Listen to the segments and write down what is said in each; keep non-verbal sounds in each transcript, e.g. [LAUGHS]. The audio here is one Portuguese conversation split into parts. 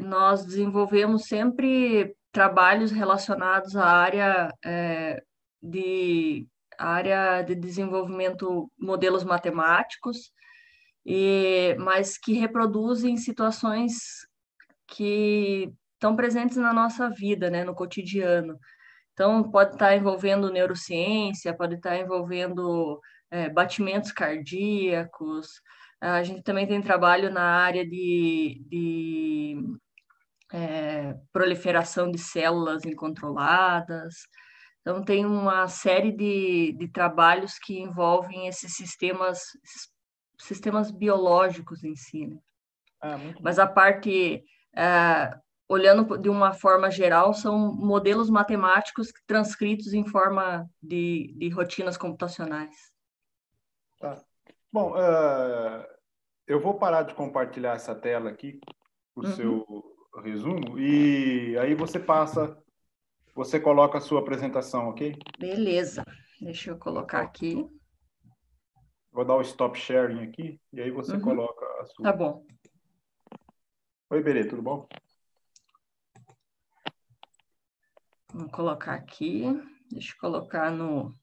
nós desenvolvemos sempre trabalhos relacionados à área é, de área de desenvolvimento modelos matemáticos, e, mas que reproduzem situações que estão presentes na nossa vida, né, no cotidiano. Então, pode estar envolvendo neurociência, pode estar envolvendo é, batimentos cardíacos. A gente também tem trabalho na área de, de é, proliferação de células incontroladas. Então, tem uma série de, de trabalhos que envolvem esses sistemas, esses sistemas biológicos em si. Né? Ah, Mas a parte, é, olhando de uma forma geral, são modelos matemáticos transcritos em forma de, de rotinas computacionais. Tá. Bom, uh, eu vou parar de compartilhar essa tela aqui, o uhum. seu resumo, e aí você passa você coloca a sua apresentação, ok? Beleza. Deixa eu colocar aqui. Vou dar o stop sharing aqui e aí você uhum. coloca a sua. Tá bom. Oi, Berê, tudo bom? Vou colocar aqui. Deixa eu colocar no,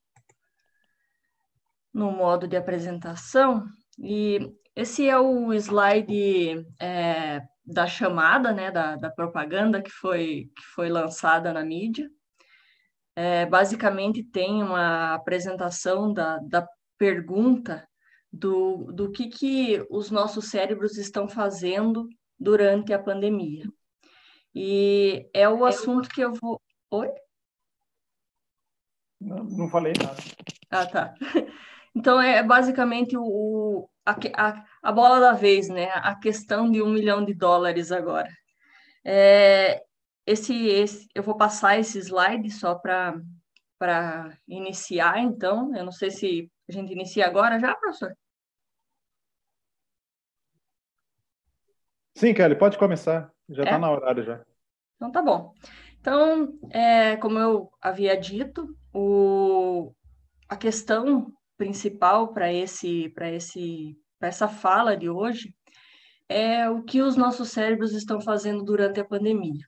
no modo de apresentação. E esse é o slide é, da chamada, né, da, da propaganda que foi, que foi lançada na mídia. É, basicamente tem uma apresentação da, da pergunta do, do que, que os nossos cérebros estão fazendo durante a pandemia. E é o assunto que eu vou. Oi? Não, não falei nada. Ah, tá. [LAUGHS] Então, é basicamente o, a, a, a bola da vez, né? A questão de um milhão de dólares agora. É, esse, esse, eu vou passar esse slide só para para iniciar, então. Eu não sei se a gente inicia agora já, professor. Sim, Kelly, pode começar. Já está é? na horário já. Então tá bom. Então, é, como eu havia dito, o, a questão principal para esse para esse para essa fala de hoje é o que os nossos cérebros estão fazendo durante a pandemia.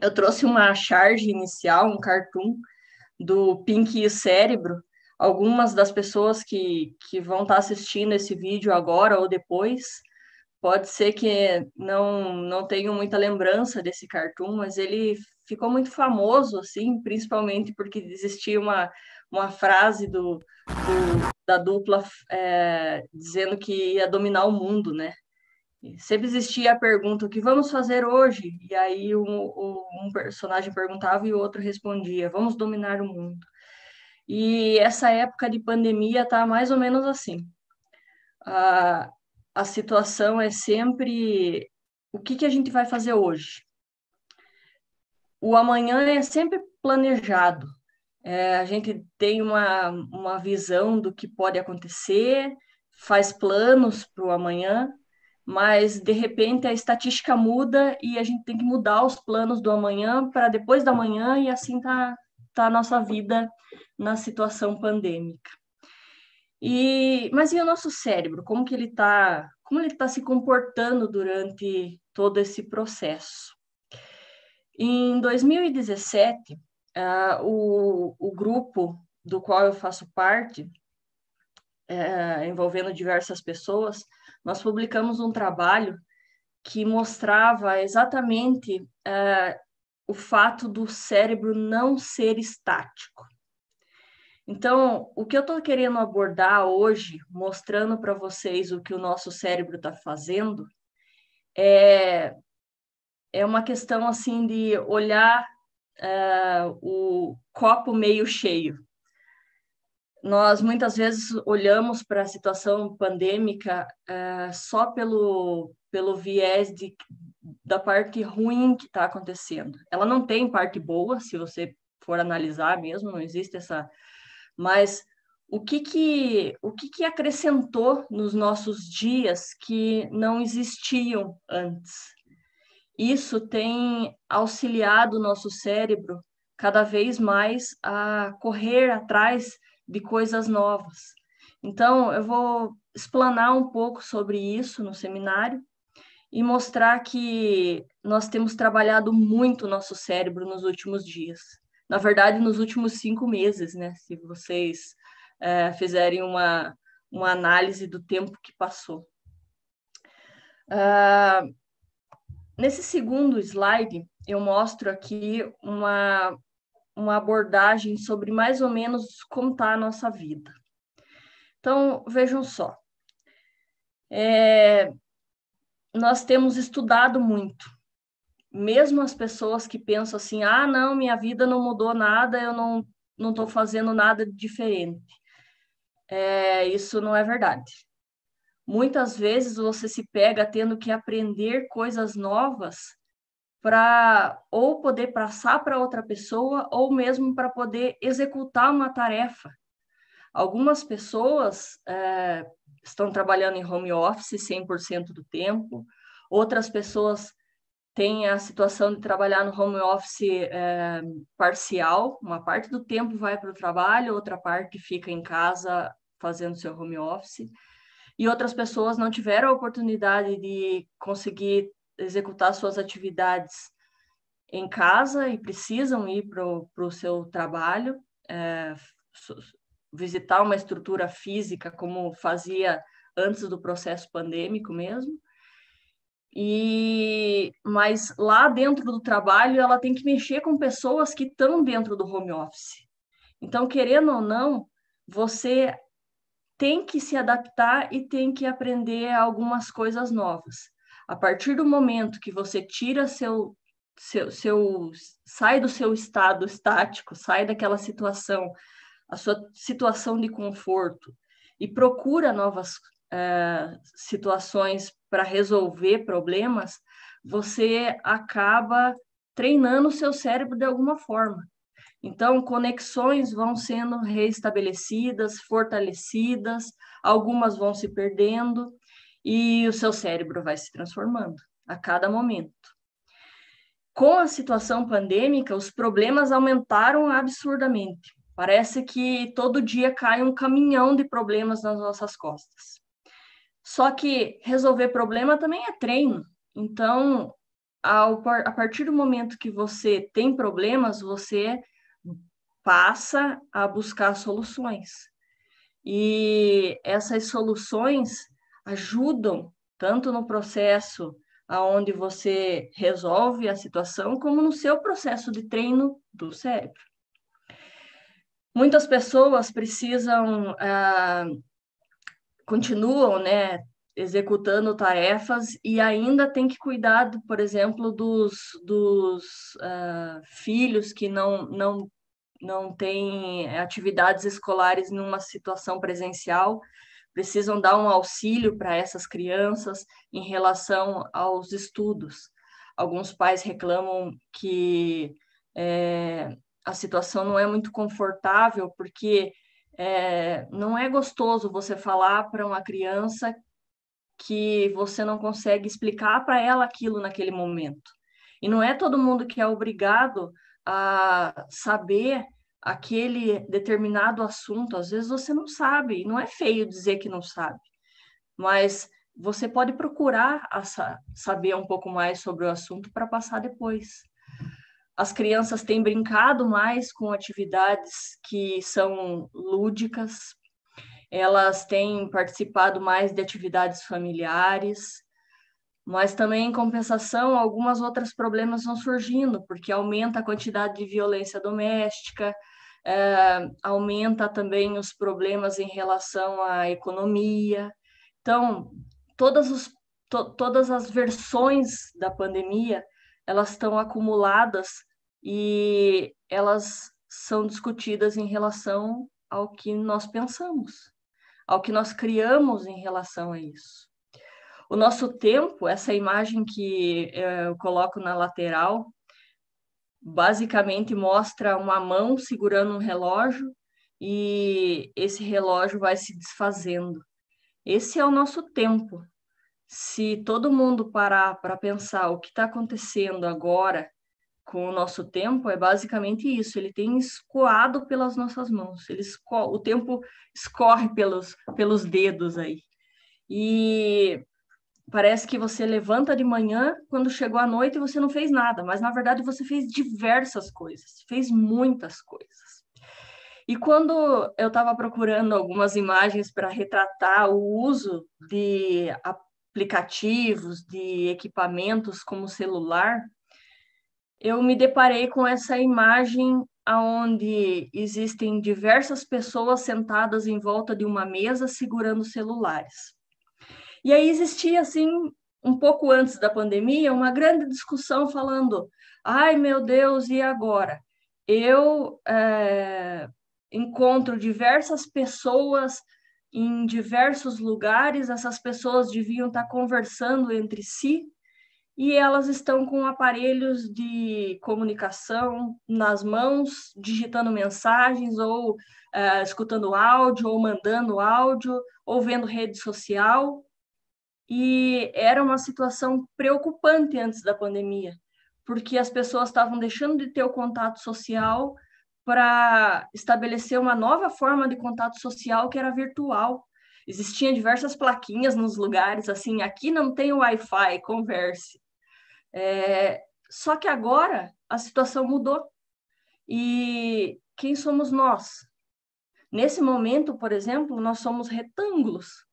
Eu trouxe uma charge inicial, um cartoon do Pink e o Cérebro. Algumas das pessoas que, que vão estar assistindo esse vídeo agora ou depois, pode ser que não, não tenham muita lembrança desse cartoon, mas ele ficou muito famoso, assim, principalmente porque existia uma, uma frase do, do da dupla é, dizendo que ia dominar o mundo, né? Sempre existia a pergunta: o que vamos fazer hoje? E aí um, um personagem perguntava e o outro respondia: vamos dominar o mundo. E essa época de pandemia está mais ou menos assim. A, a situação é sempre o que, que a gente vai fazer hoje. O amanhã é sempre planejado. É, a gente tem uma, uma visão do que pode acontecer, faz planos para o amanhã, mas de repente a estatística muda e a gente tem que mudar os planos do amanhã para depois da manhã e assim tá, tá a nossa vida na situação pandêmica. E, mas e o nosso cérebro? Como que ele está como ele está se comportando durante todo esse processo? Em 2017, Uh, o, o grupo do qual eu faço parte, uh, envolvendo diversas pessoas, nós publicamos um trabalho que mostrava exatamente uh, o fato do cérebro não ser estático. Então, o que eu estou querendo abordar hoje, mostrando para vocês o que o nosso cérebro está fazendo, é, é uma questão assim de olhar uh, o copo meio cheio. Nós muitas vezes olhamos para a situação pandêmica uh, só pelo, pelo viés de, da parte ruim que está acontecendo. Ela não tem parte boa, se você for analisar mesmo, não existe essa. Mas o que que, o que, que acrescentou nos nossos dias que não existiam antes? Isso tem auxiliado o nosso cérebro cada vez mais a correr atrás de coisas novas. Então, eu vou explanar um pouco sobre isso no seminário e mostrar que nós temos trabalhado muito o nosso cérebro nos últimos dias. Na verdade, nos últimos cinco meses, né? Se vocês é, fizerem uma, uma análise do tempo que passou. Uh, nesse segundo slide, eu mostro aqui uma, uma abordagem sobre mais ou menos como está a nossa vida. Então, vejam só. É, nós temos estudado muito. Mesmo as pessoas que pensam assim, ah, não, minha vida não mudou nada, eu não estou fazendo nada diferente. É, isso não é verdade. Muitas vezes você se pega tendo que aprender coisas novas para ou poder passar para outra pessoa ou mesmo para poder executar uma tarefa. Algumas pessoas é, estão trabalhando em home office 100% do tempo, outras pessoas têm a situação de trabalhar no home office é, parcial, uma parte do tempo vai para o trabalho, outra parte fica em casa fazendo seu home office, e outras pessoas não tiveram a oportunidade de conseguir executar suas atividades em casa e precisam ir para o seu trabalho, é, visitar uma estrutura física como fazia antes do processo pandêmico mesmo. E mas lá dentro do trabalho ela tem que mexer com pessoas que estão dentro do home office. Então, querendo ou não, você tem que se adaptar e tem que aprender algumas coisas novas. A partir do momento que você tira seu seu, seu sai do seu estado estático, sai daquela situação a sua situação de conforto e procura novas é, situações para resolver problemas, você acaba treinando o seu cérebro de alguma forma. Então, conexões vão sendo reestabelecidas, fortalecidas, algumas vão se perdendo e o seu cérebro vai se transformando a cada momento. Com a situação pandêmica, os problemas aumentaram absurdamente. Parece que todo dia cai um caminhão de problemas nas nossas costas. Só que resolver problema também é treino. Então, ao, a partir do momento que você tem problemas, você passa a buscar soluções. E essas soluções ajudam tanto no processo aonde você resolve a situação, como no seu processo de treino do cérebro. Muitas pessoas precisam, ah, continuam, né, executando tarefas e ainda tem que cuidar, por exemplo, dos, dos ah, filhos que não, não, não têm atividades escolares numa situação presencial, precisam dar um auxílio para essas crianças em relação aos estudos. Alguns pais reclamam que é, a situação não é muito confortável, porque é, não é gostoso você falar para uma criança que você não consegue explicar para ela aquilo naquele momento. E não é todo mundo que é obrigado a saber aquele determinado assunto. Às vezes você não sabe, e não é feio dizer que não sabe, mas você pode procurar saber um pouco mais sobre o assunto para passar depois as crianças têm brincado mais com atividades que são lúdicas, elas têm participado mais de atividades familiares, mas também, em compensação, algumas outros problemas vão surgindo, porque aumenta a quantidade de violência doméstica, é, aumenta também os problemas em relação à economia. Então, todas, os, to, todas as versões da pandemia elas estão acumuladas e elas são discutidas em relação ao que nós pensamos, ao que nós criamos em relação a isso. O nosso tempo, essa imagem que eh, eu coloco na lateral, basicamente mostra uma mão segurando um relógio e esse relógio vai se desfazendo. Esse é o nosso tempo, se todo mundo parar para pensar o que está acontecendo agora com o nosso tempo, é basicamente isso. Ele tem escoado pelas nossas mãos. Ele esco... O tempo escorre pelos, pelos dedos aí. E parece que você levanta de manhã, quando chegou a noite você não fez nada, mas na verdade você fez diversas coisas, fez muitas coisas. E quando eu estava procurando algumas imagens para retratar o uso de aplicativos, de equipamentos como celular, eu me deparei com essa imagem onde existem diversas pessoas sentadas em volta de uma mesa segurando celulares. E aí existia, assim, um pouco antes da pandemia, uma grande discussão falando: ai meu Deus, e agora? Eu é, encontro diversas pessoas em diversos lugares, essas pessoas deviam estar conversando entre si e elas estão com aparelhos de comunicação nas mãos, digitando mensagens, ou uh, escutando áudio, ou mandando áudio, ou vendo rede social. E era uma situação preocupante antes da pandemia, porque as pessoas estavam deixando de ter o contato social para estabelecer uma nova forma de contato social que era virtual. Existiam diversas plaquinhas nos lugares, assim, aqui não tem Wi-Fi, converse. É, só que agora a situação mudou. E quem somos nós? Nesse momento, por exemplo, nós somos retângulos.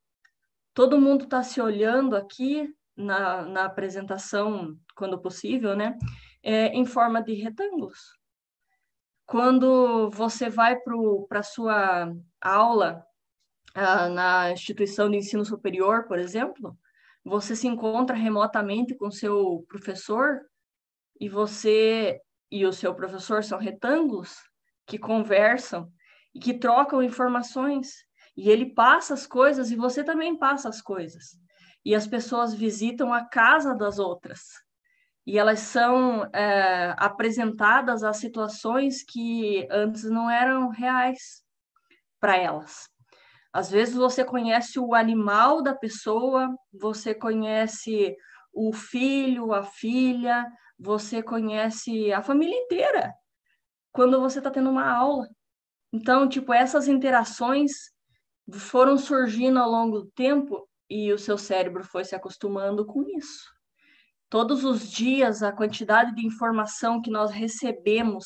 Todo mundo está se olhando aqui na, na apresentação, quando possível, né? É, em forma de retângulos. Quando você vai para a sua aula ah, na instituição de ensino superior, por exemplo, você se encontra remotamente com seu professor e você e o seu professor são retângulos que conversam e que trocam informações e ele passa as coisas e você também passa as coisas. E as pessoas visitam a casa das outras e elas são é, apresentadas a situações que antes não eram reais para elas. Às vezes você conhece o animal da pessoa, você conhece o filho, a filha, você conhece a família inteira quando você está tendo uma aula. Então, tipo, essas interações foram surgindo ao longo do tempo e o seu cérebro foi se acostumando com isso. Todos os dias, a quantidade de informação que nós recebemos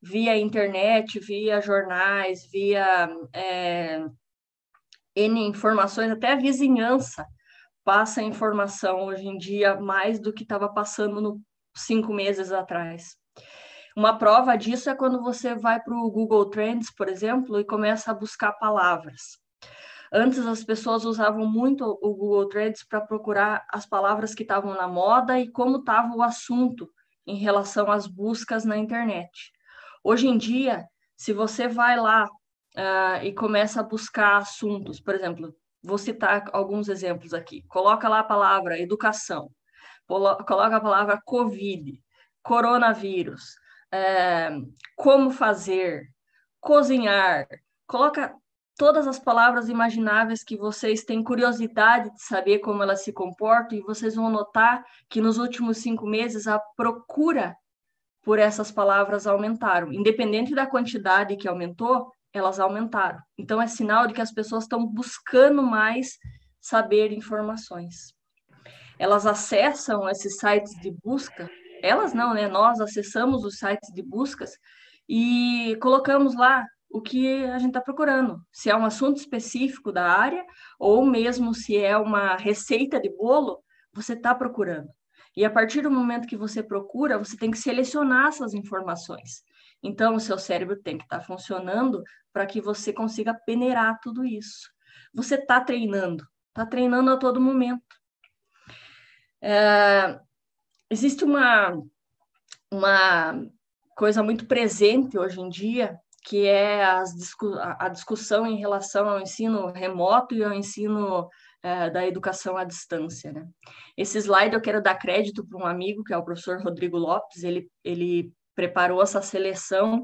via internet, via jornais, via é, N informações, até a vizinhança passa informação hoje em dia mais do que estava passando no cinco meses atrás. Uma prova disso é quando você vai para o Google Trends, por exemplo, e começa a buscar palavras. Antes as pessoas usavam muito o Google Trends para procurar as palavras que estavam na moda e como estava o assunto em relação às buscas na internet. Hoje em dia, se você vai lá uh, e começa a buscar assuntos. Por exemplo, vou citar alguns exemplos aqui. Coloca lá a palavra educação, coloca a palavra Covid, coronavírus, é, como fazer, cozinhar, coloca todas as palavras imagináveis que vocês têm curiosidade de saber como elas se comportam, e vocês vão notar que nos últimos cinco meses a procura por essas palavras aumentaram. Independente da quantidade que aumentou, elas aumentaram. Então, é sinal de que as pessoas estão buscando mais saber informações. Elas acessam esses sites de busca, elas não, né? Nós acessamos os sites de buscas e colocamos lá o que a gente está procurando. Se é um assunto específico da área, ou mesmo se é uma receita de bolo, você está procurando. E a partir do momento que você procura, você tem que selecionar essas informações. Então, o seu cérebro tem que estar tá funcionando para que você consiga peneirar tudo isso. Você está treinando, está treinando a todo momento. É, existe uma, uma coisa muito presente hoje em dia, que é as, a discussão em relação ao ensino remoto e ao ensino é, da educação à distância. Né? Esse slide eu quero dar crédito para um amigo, que é o professor Rodrigo Lopes, ele, ele preparou essa seleção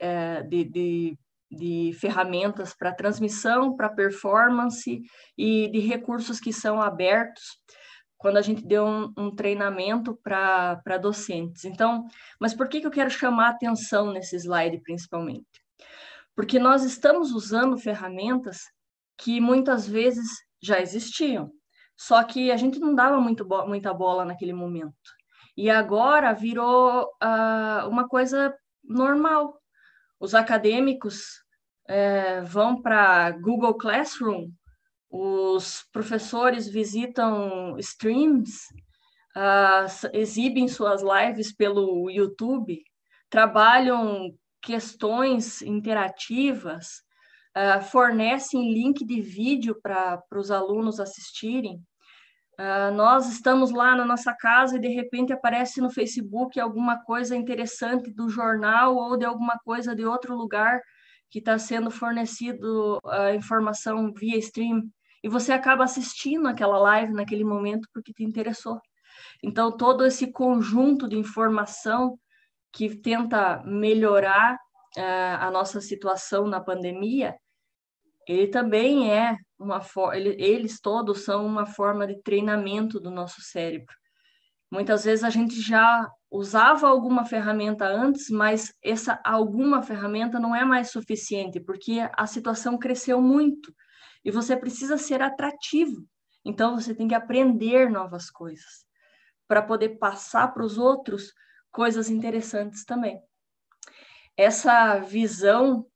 é, de, de, de ferramentas para transmissão, para performance e de recursos que são abertos quando a gente deu um, um treinamento para docentes. Então, mas por que, que eu quero chamar atenção nesse slide principalmente? Porque nós estamos usando ferramentas que muitas vezes já existiam, Só que a gente não dava muito bo muita bola naquele momento. E agora virou uh, uma coisa normal. Os acadêmicos uh, vão para Google Classroom, os professores visitam streams, uh, exibem suas lives pelo YouTube, trabalham questões interativas, uh, fornecem link de vídeo para os alunos assistirem. Uh, nós estamos lá na nossa casa e de repente aparece no Facebook alguma coisa interessante do jornal ou de alguma coisa de outro lugar que está sendo fornecido a informação via stream e você acaba assistindo aquela live naquele momento porque te interessou. Então todo esse conjunto de informação que tenta melhorar uh, a nossa situação na pandemia, ele também é uma forma, ele, eles todos são uma forma de treinamento do nosso cérebro. Muitas vezes a gente já usava alguma ferramenta antes, mas essa alguma ferramenta não é mais suficiente, porque a situação cresceu muito e você precisa ser atrativo. Então você tem que aprender novas coisas para poder passar para os outros coisas interessantes também. Essa visão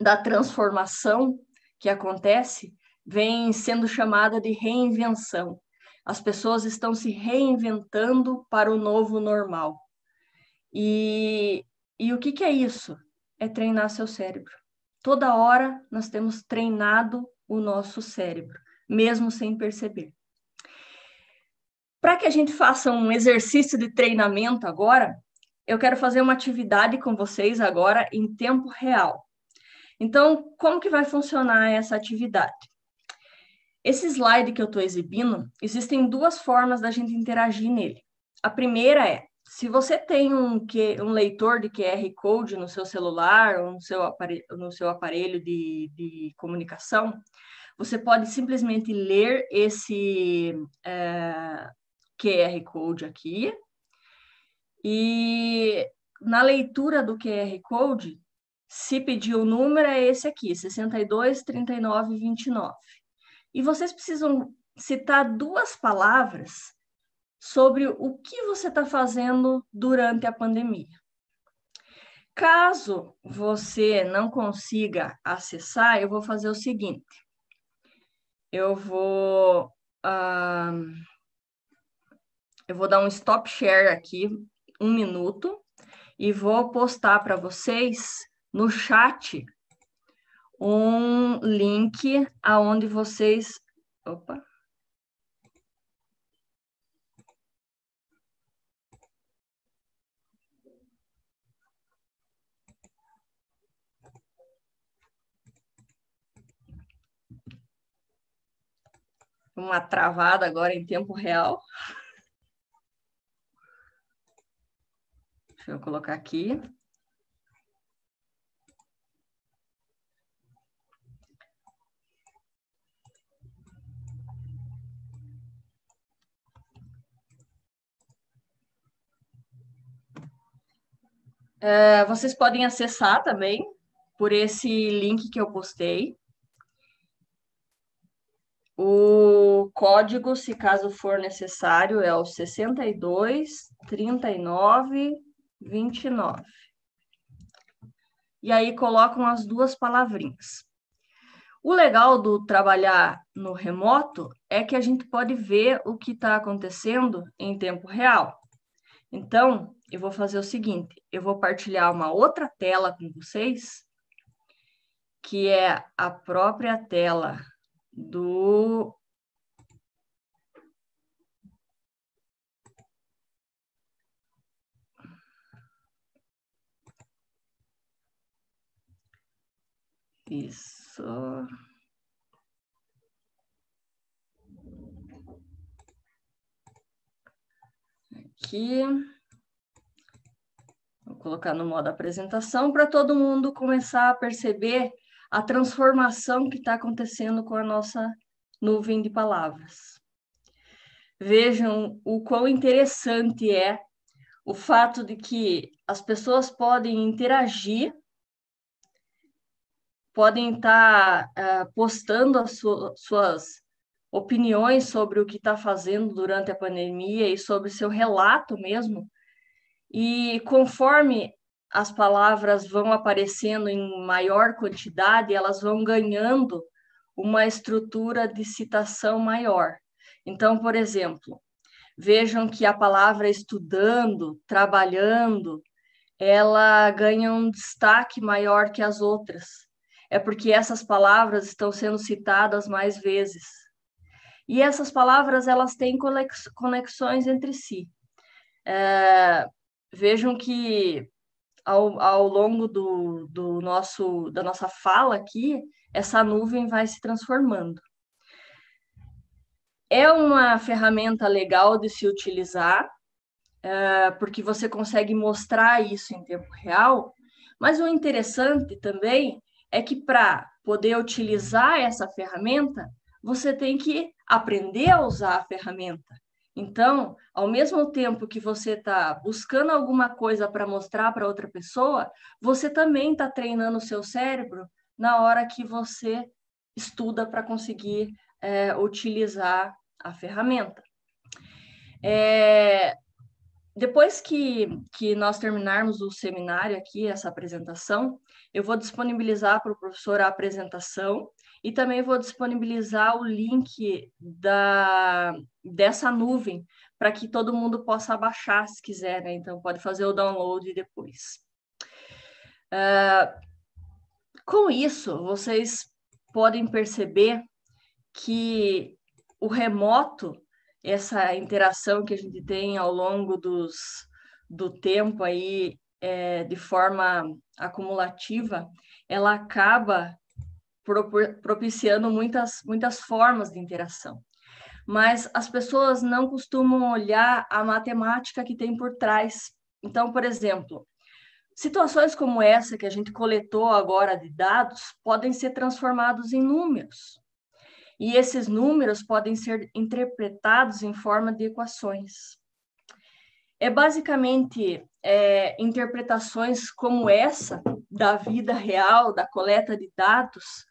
da transformação que acontece vem sendo chamada de reinvenção. As pessoas estão se reinventando para o novo normal. E, e o que, que é isso? É treinar seu cérebro. Toda hora nós temos treinado o nosso cérebro, mesmo sem perceber. Para que a gente faça um exercício de treinamento agora, eu quero fazer uma atividade com vocês agora em tempo real. Então, como que vai funcionar essa atividade? Esse slide que eu estou exibindo, existem duas formas da gente interagir nele. A primeira é, se você tem um, um leitor de QR Code no seu celular ou no seu aparelho, no seu aparelho de, de comunicação, você pode simplesmente ler esse é, QR Code aqui e na leitura do QR Code, se pedir o número, é esse aqui, 62 39 29. E vocês precisam citar duas palavras sobre o que você está fazendo durante a pandemia. Caso você não consiga acessar, eu vou fazer o seguinte: eu vou uh, eu vou dar um stop share aqui, um minuto, e vou postar para vocês no chat um link aonde vocês. Opa! Uma travada agora em tempo real. Deixa eu colocar aqui. Uh, vocês podem acessar também por esse link que eu postei. O código, se caso for necessário, é o 62 39 29. E aí colocam as duas palavrinhas. O legal do trabalhar no remoto é que a gente pode ver o que está acontecendo em tempo real. Então, eu vou fazer o seguinte: eu vou partilhar uma outra tela com vocês, que é a própria tela do Isso. Aqui. Vou colocar no modo apresentação para todo mundo começar a perceber a transformação que está acontecendo com a nossa nuvem de palavras. Vejam o quão interessante é o fato de que as pessoas podem interagir, podem estar tá, uh, postando as su suas opiniões sobre o que está fazendo durante a pandemia e sobre seu relato mesmo. E conforme as palavras vão aparecendo em maior quantidade, elas vão ganhando uma estrutura de citação maior. Então, por exemplo, vejam que a palavra estudando, trabalhando, ela ganha um destaque maior que as outras. É porque essas palavras estão sendo citadas mais vezes. E essas palavras elas têm conexões entre si. É, vejam que ao, ao longo do, do nosso da nossa fala aqui, essa nuvem vai se transformando. É uma ferramenta legal de se utilizar, é, porque você consegue mostrar isso em tempo real, mas o interessante também é que para poder utilizar essa ferramenta, você tem que aprender a usar a ferramenta. Então, ao mesmo tempo que você está buscando alguma coisa para mostrar para outra pessoa, você também está treinando o seu cérebro na hora que você estuda para conseguir é, utilizar a ferramenta. É, depois que, que nós terminarmos o seminário aqui, essa apresentação, eu vou disponibilizar para o professor a apresentação e também vou disponibilizar o link da, dessa nuvem para que todo mundo possa baixar se quiser, né? Então, pode fazer o download depois. Uh, com isso, vocês podem perceber que o remoto, essa interação que a gente tem ao longo dos, do tempo aí, é, de forma acumulativa, ela acaba propiciando muitas, muitas formas de interação. Mas as pessoas não costumam olhar a matemática que tem por trás. Então, por exemplo, situações como essa que a gente coletou agora de dados podem ser transformados em números. E esses números podem ser interpretados em forma de equações. É basicamente é, interpretações como essa da vida real, da coleta de dados,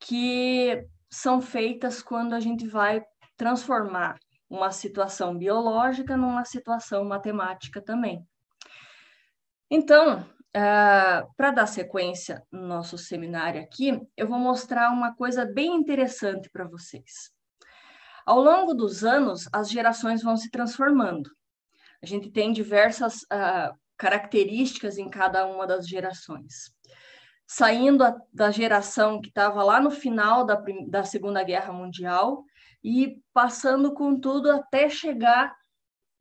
que são feitas quando a gente vai transformar uma situação biológica numa situação matemática também. Então, uh, para dar sequência no nosso seminário aqui, eu vou mostrar uma coisa bem interessante para vocês. Ao longo dos anos, as gerações vão se transformando. A gente tem diversas uh, características em cada uma das gerações saindo a, da geração que estava lá no final da, da Segunda Guerra Mundial e passando com tudo até chegar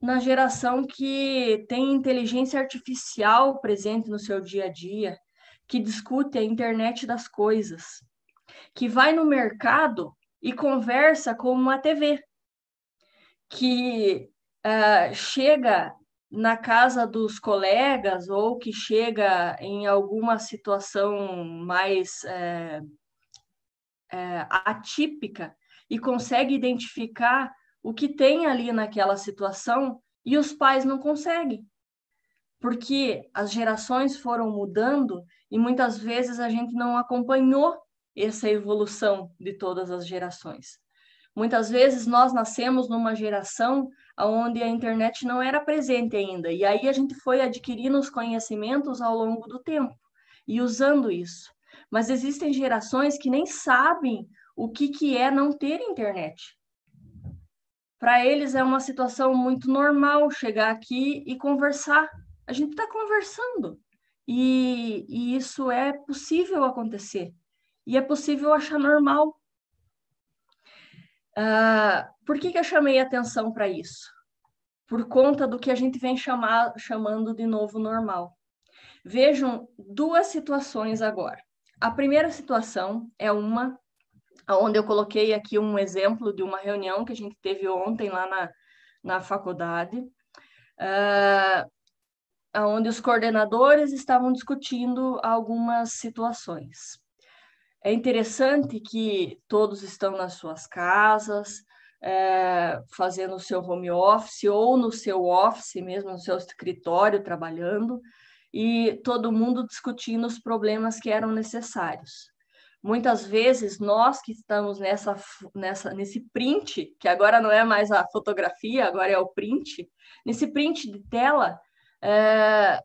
na geração que tem inteligência artificial presente no seu dia a dia, que discute a internet das coisas, que vai no mercado e conversa com uma TV, que uh, chega na casa dos colegas ou que chega em alguma situação mais é, é, atípica e consegue identificar o que tem ali naquela situação e os pais não conseguem. Porque as gerações foram mudando e muitas vezes a gente não acompanhou essa evolução de todas as gerações. Muitas vezes nós nascemos numa geração onde a internet não era presente ainda, e aí a gente foi adquirindo os conhecimentos ao longo do tempo e usando isso. Mas existem gerações que nem sabem o que, que é não ter internet. Para eles é uma situação muito normal chegar aqui e conversar. A gente está conversando. E, e isso é possível acontecer. E é possível achar normal. Uh, por que, que eu chamei atenção para isso? Por conta do que a gente vem chamar, chamando de novo normal. Vejam duas situações agora. A primeira situação é uma onde eu coloquei aqui um exemplo de uma reunião que a gente teve ontem lá na, na faculdade, uh, onde os coordenadores estavam discutindo algumas situações. É interessante que todos estão nas suas casas, é, fazendo o seu home office ou no seu office mesmo, no seu escritório, trabalhando, e todo mundo discutindo os problemas que eram necessários. muitas vezes nós que estamos nessa, nessa nesse print, que agora não é mais a fotografia, agora é o print, nesse print de tela, é,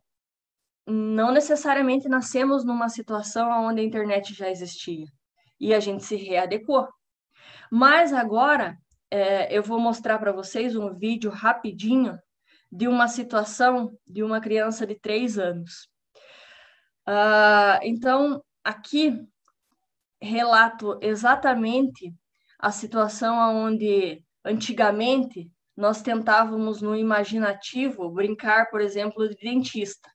não necessariamente nascemos numa situação onde a internet já existia e a gente se readequou. Mas agora é, eu vou mostrar para vocês um vídeo rapidinho de uma situação de uma criança de três anos. Uh, então, aqui relato exatamente a situação onde antigamente nós tentávamos no imaginativo brincar, por exemplo, de dentista.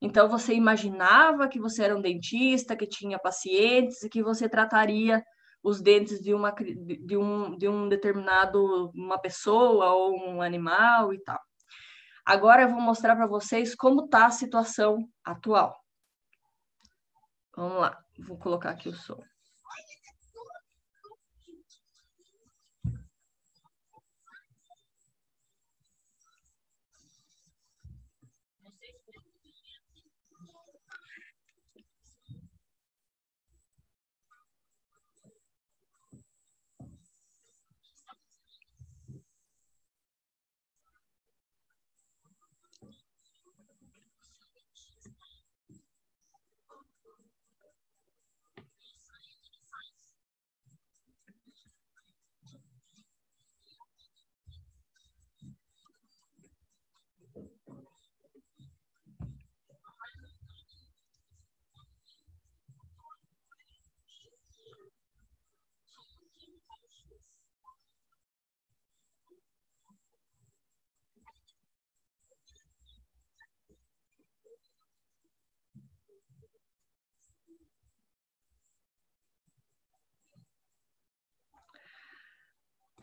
Então você imaginava que você era um dentista, que tinha pacientes e que você trataria os dentes de uma de um, de um determinado uma pessoa ou um animal e tal. Agora eu vou mostrar para vocês como está a situação atual. Vamos lá, vou colocar aqui o som.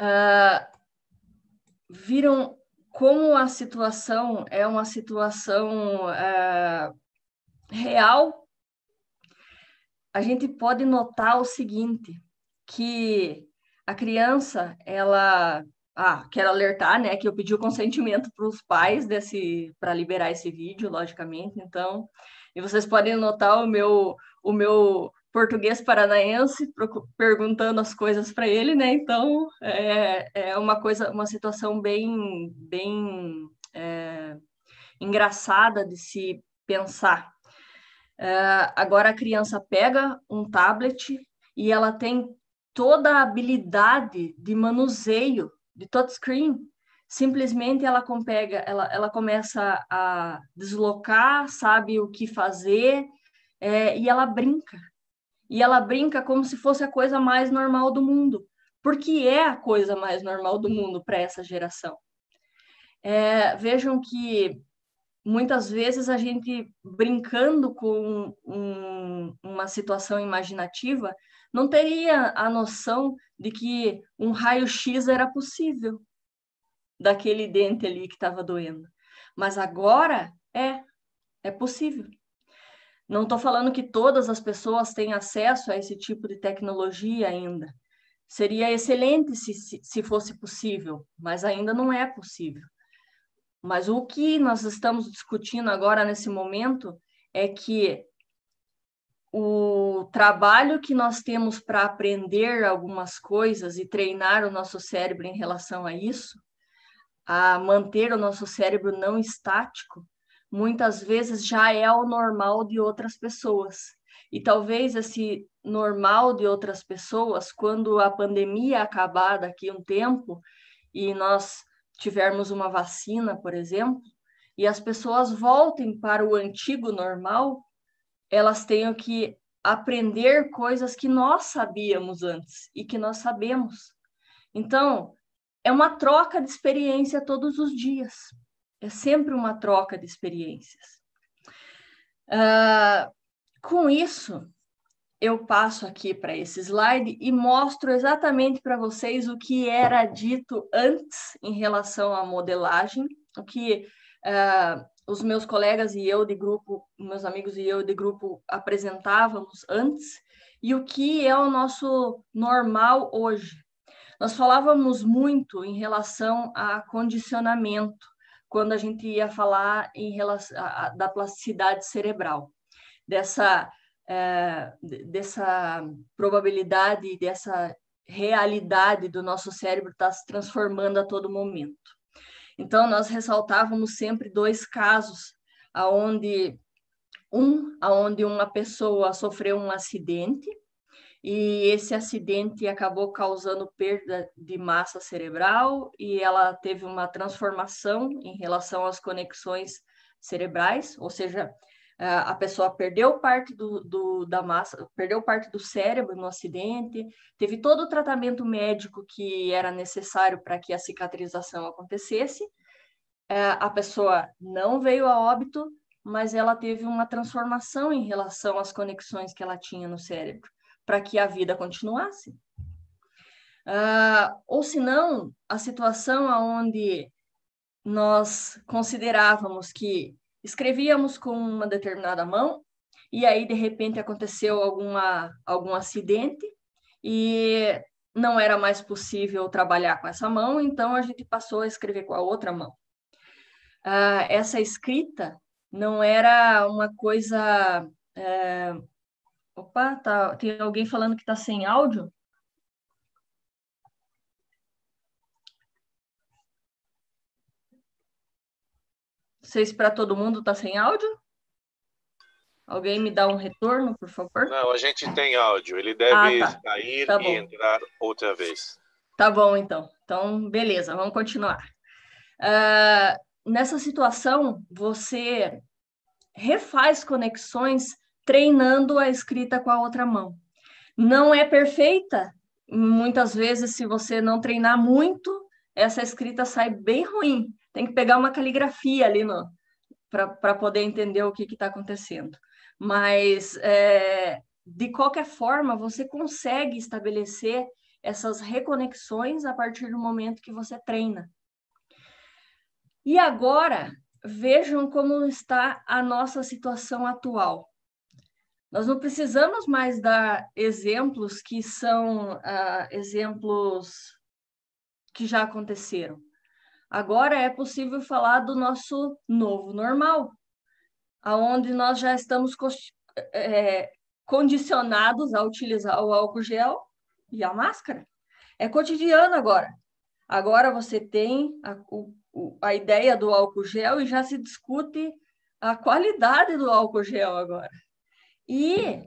Uh, viram como a situação é uma situação uh, real, a gente pode notar o seguinte, que a criança, ela, ah, quero alertar, né, que eu pedi o consentimento para os pais desse, para liberar esse vídeo, logicamente, então, e vocês podem notar o meu, o meu português paranaense perguntando as coisas para ele, né? Então é, é uma coisa, uma situação bem, bem é, engraçada de se pensar. É, agora a criança pega um tablet e ela tem toda a habilidade de manuseio de touchscreen. Simplesmente ela, compega, ela, ela começa a deslocar, sabe o que fazer, é, e ela brinca e ela brinca como se fosse a coisa mais normal do mundo, porque é a coisa mais normal do mundo para essa geração. É, vejam que muitas vezes a gente brincando com um, uma situação imaginativa não teria a noção de que um raio-x era possível daquele dente ali que estava doendo. Mas agora é, é possível. Não estou falando que todas as pessoas têm acesso a esse tipo de tecnologia ainda. Seria excelente se, se, se fosse possível, mas ainda não é possível. Mas o que nós estamos discutindo agora nesse momento é que o trabalho que nós temos para aprender algumas coisas e treinar o nosso cérebro em relação a isso, a manter o nosso cérebro não estático, muitas vezes já é o normal de outras pessoas. E talvez esse normal de outras pessoas, quando a pandemia acabar daqui a um tempo e nós tivermos uma vacina, por exemplo, e as pessoas voltem para o antigo normal, elas tenham que aprender coisas que nós sabíamos antes e que nós sabemos. Então, é uma troca de experiência todos os dias. É sempre uma troca de experiências. Uh, com isso, eu passo aqui para esse slide e mostro exatamente para vocês o que era dito antes em relação à modelagem, o que uh, os meus colegas e eu de grupo, meus amigos e eu de grupo apresentávamos antes e o que é o nosso normal hoje. Nós falávamos muito em relação a condicionamento, quando a gente ia falar em relação da plasticidade cerebral, dessa é, dessa probabilidade, dessa realidade do nosso cérebro estar tá se transformando a todo momento. Então, nós ressaltávamos sempre dois casos, aonde um, aonde uma pessoa sofreu um acidente e esse acidente acabou causando perda de massa cerebral e ela teve uma transformação em relação às conexões cerebrais, ou seja, a pessoa perdeu parte do, do, da massa, perdeu parte do cérebro no acidente, teve todo o tratamento médico que era necessário para que a cicatrização acontecesse. É, a pessoa não veio a óbito, mas ela teve uma transformação em relação às conexões que ela tinha no cérebro para que a vida continuasse. Uh, ou se não, a situação onde nós considerávamos que escrevíamos com uma determinada mão e aí de repente aconteceu alguma algum acidente e não era mais possível trabalhar com essa mão, então a gente passou a escrever com a outra mão. Uh, essa escrita não era uma coisa uh, Opa, tá, tem alguém falando que está sem áudio? Não sei se para todo mundo está sem áudio. Alguém me dá um retorno, por favor? Não, a gente tem áudio. Ele deve ah, tá. sair tá e entrar outra vez. Tá bom, então. Então, beleza, vamos continuar. Uh, nessa situação, você refaz conexões treinando a escrita com a outra mão. Não é perfeita, muitas vezes, se você não treinar muito, essa escrita sai bem ruim. Tem que pegar uma caligrafia ali para poder entender o que está acontecendo. Mas, é, de qualquer forma, você consegue estabelecer essas reconexões a partir do momento que você treina. E agora, vejam como está a nossa situação atual. Nós não precisamos mais dar exemplos que são uh, exemplos que já aconteceram. Agora é possível falar do nosso novo normal, aonde nós já estamos é, condicionados a utilizar o álcool gel e a máscara. É cotidiano agora. Agora você tem a, o, a ideia do álcool gel e já se discute a qualidade do álcool gel agora. E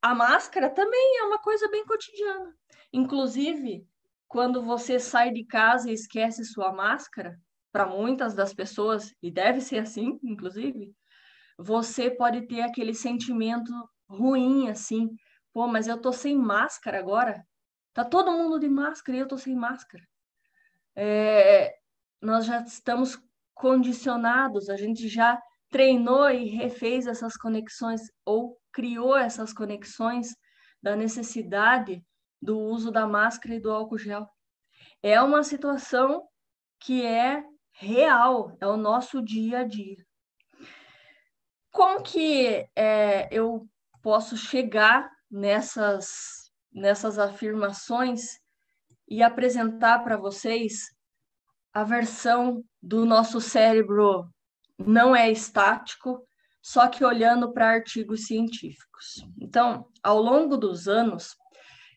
a máscara também é uma coisa bem cotidiana. Inclusive, quando você sai de casa e esquece sua máscara, para muitas das pessoas, e deve ser assim, inclusive, você pode ter aquele sentimento ruim, assim, pô, mas eu tô sem máscara agora. Tá todo mundo de máscara e eu tô sem máscara. É, nós já estamos condicionados, a gente já treinou e refez essas conexões ou criou essas conexões da necessidade do uso da máscara e do álcool gel. É uma situação que é real, é o nosso dia a dia. Como que é, eu posso chegar nessas, nessas afirmações e apresentar para vocês a versão do nosso cérebro não é estático, só que olhando para artigos científicos. Então, ao longo dos anos,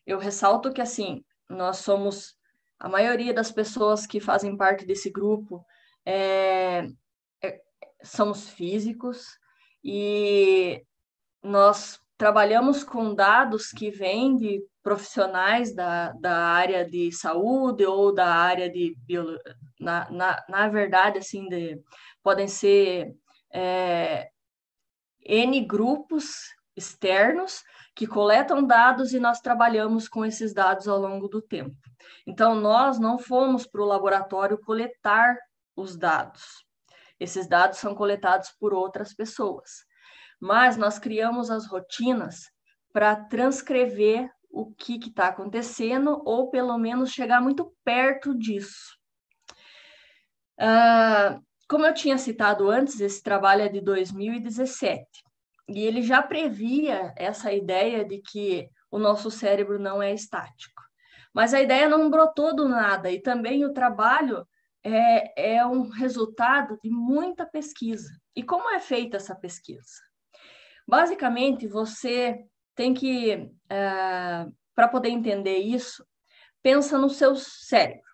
eu ressalto que assim, nós somos a maioria das pessoas que fazem parte desse grupo é, é, somos físicos e nós trabalhamos com dados que vêm de profissionais da, da área de saúde ou da área de biologia, na, na, na verdade, assim, de, podem ser é, N grupos externos que coletam dados e nós trabalhamos com esses dados ao longo do tempo. Então, nós não fomos para o laboratório coletar os dados. Esses dados são coletados por outras pessoas. Mas nós criamos as rotinas para transcrever o que está acontecendo, ou pelo menos chegar muito perto disso. Uh, como eu tinha citado antes, esse trabalho é de 2017 e ele já previa essa ideia de que o nosso cérebro não é estático. Mas a ideia não brotou do nada e também o trabalho é, é um resultado de muita pesquisa. E como é feita essa pesquisa? Basicamente, você tem que, uh, para poder entender isso, pensa no seu cérebro.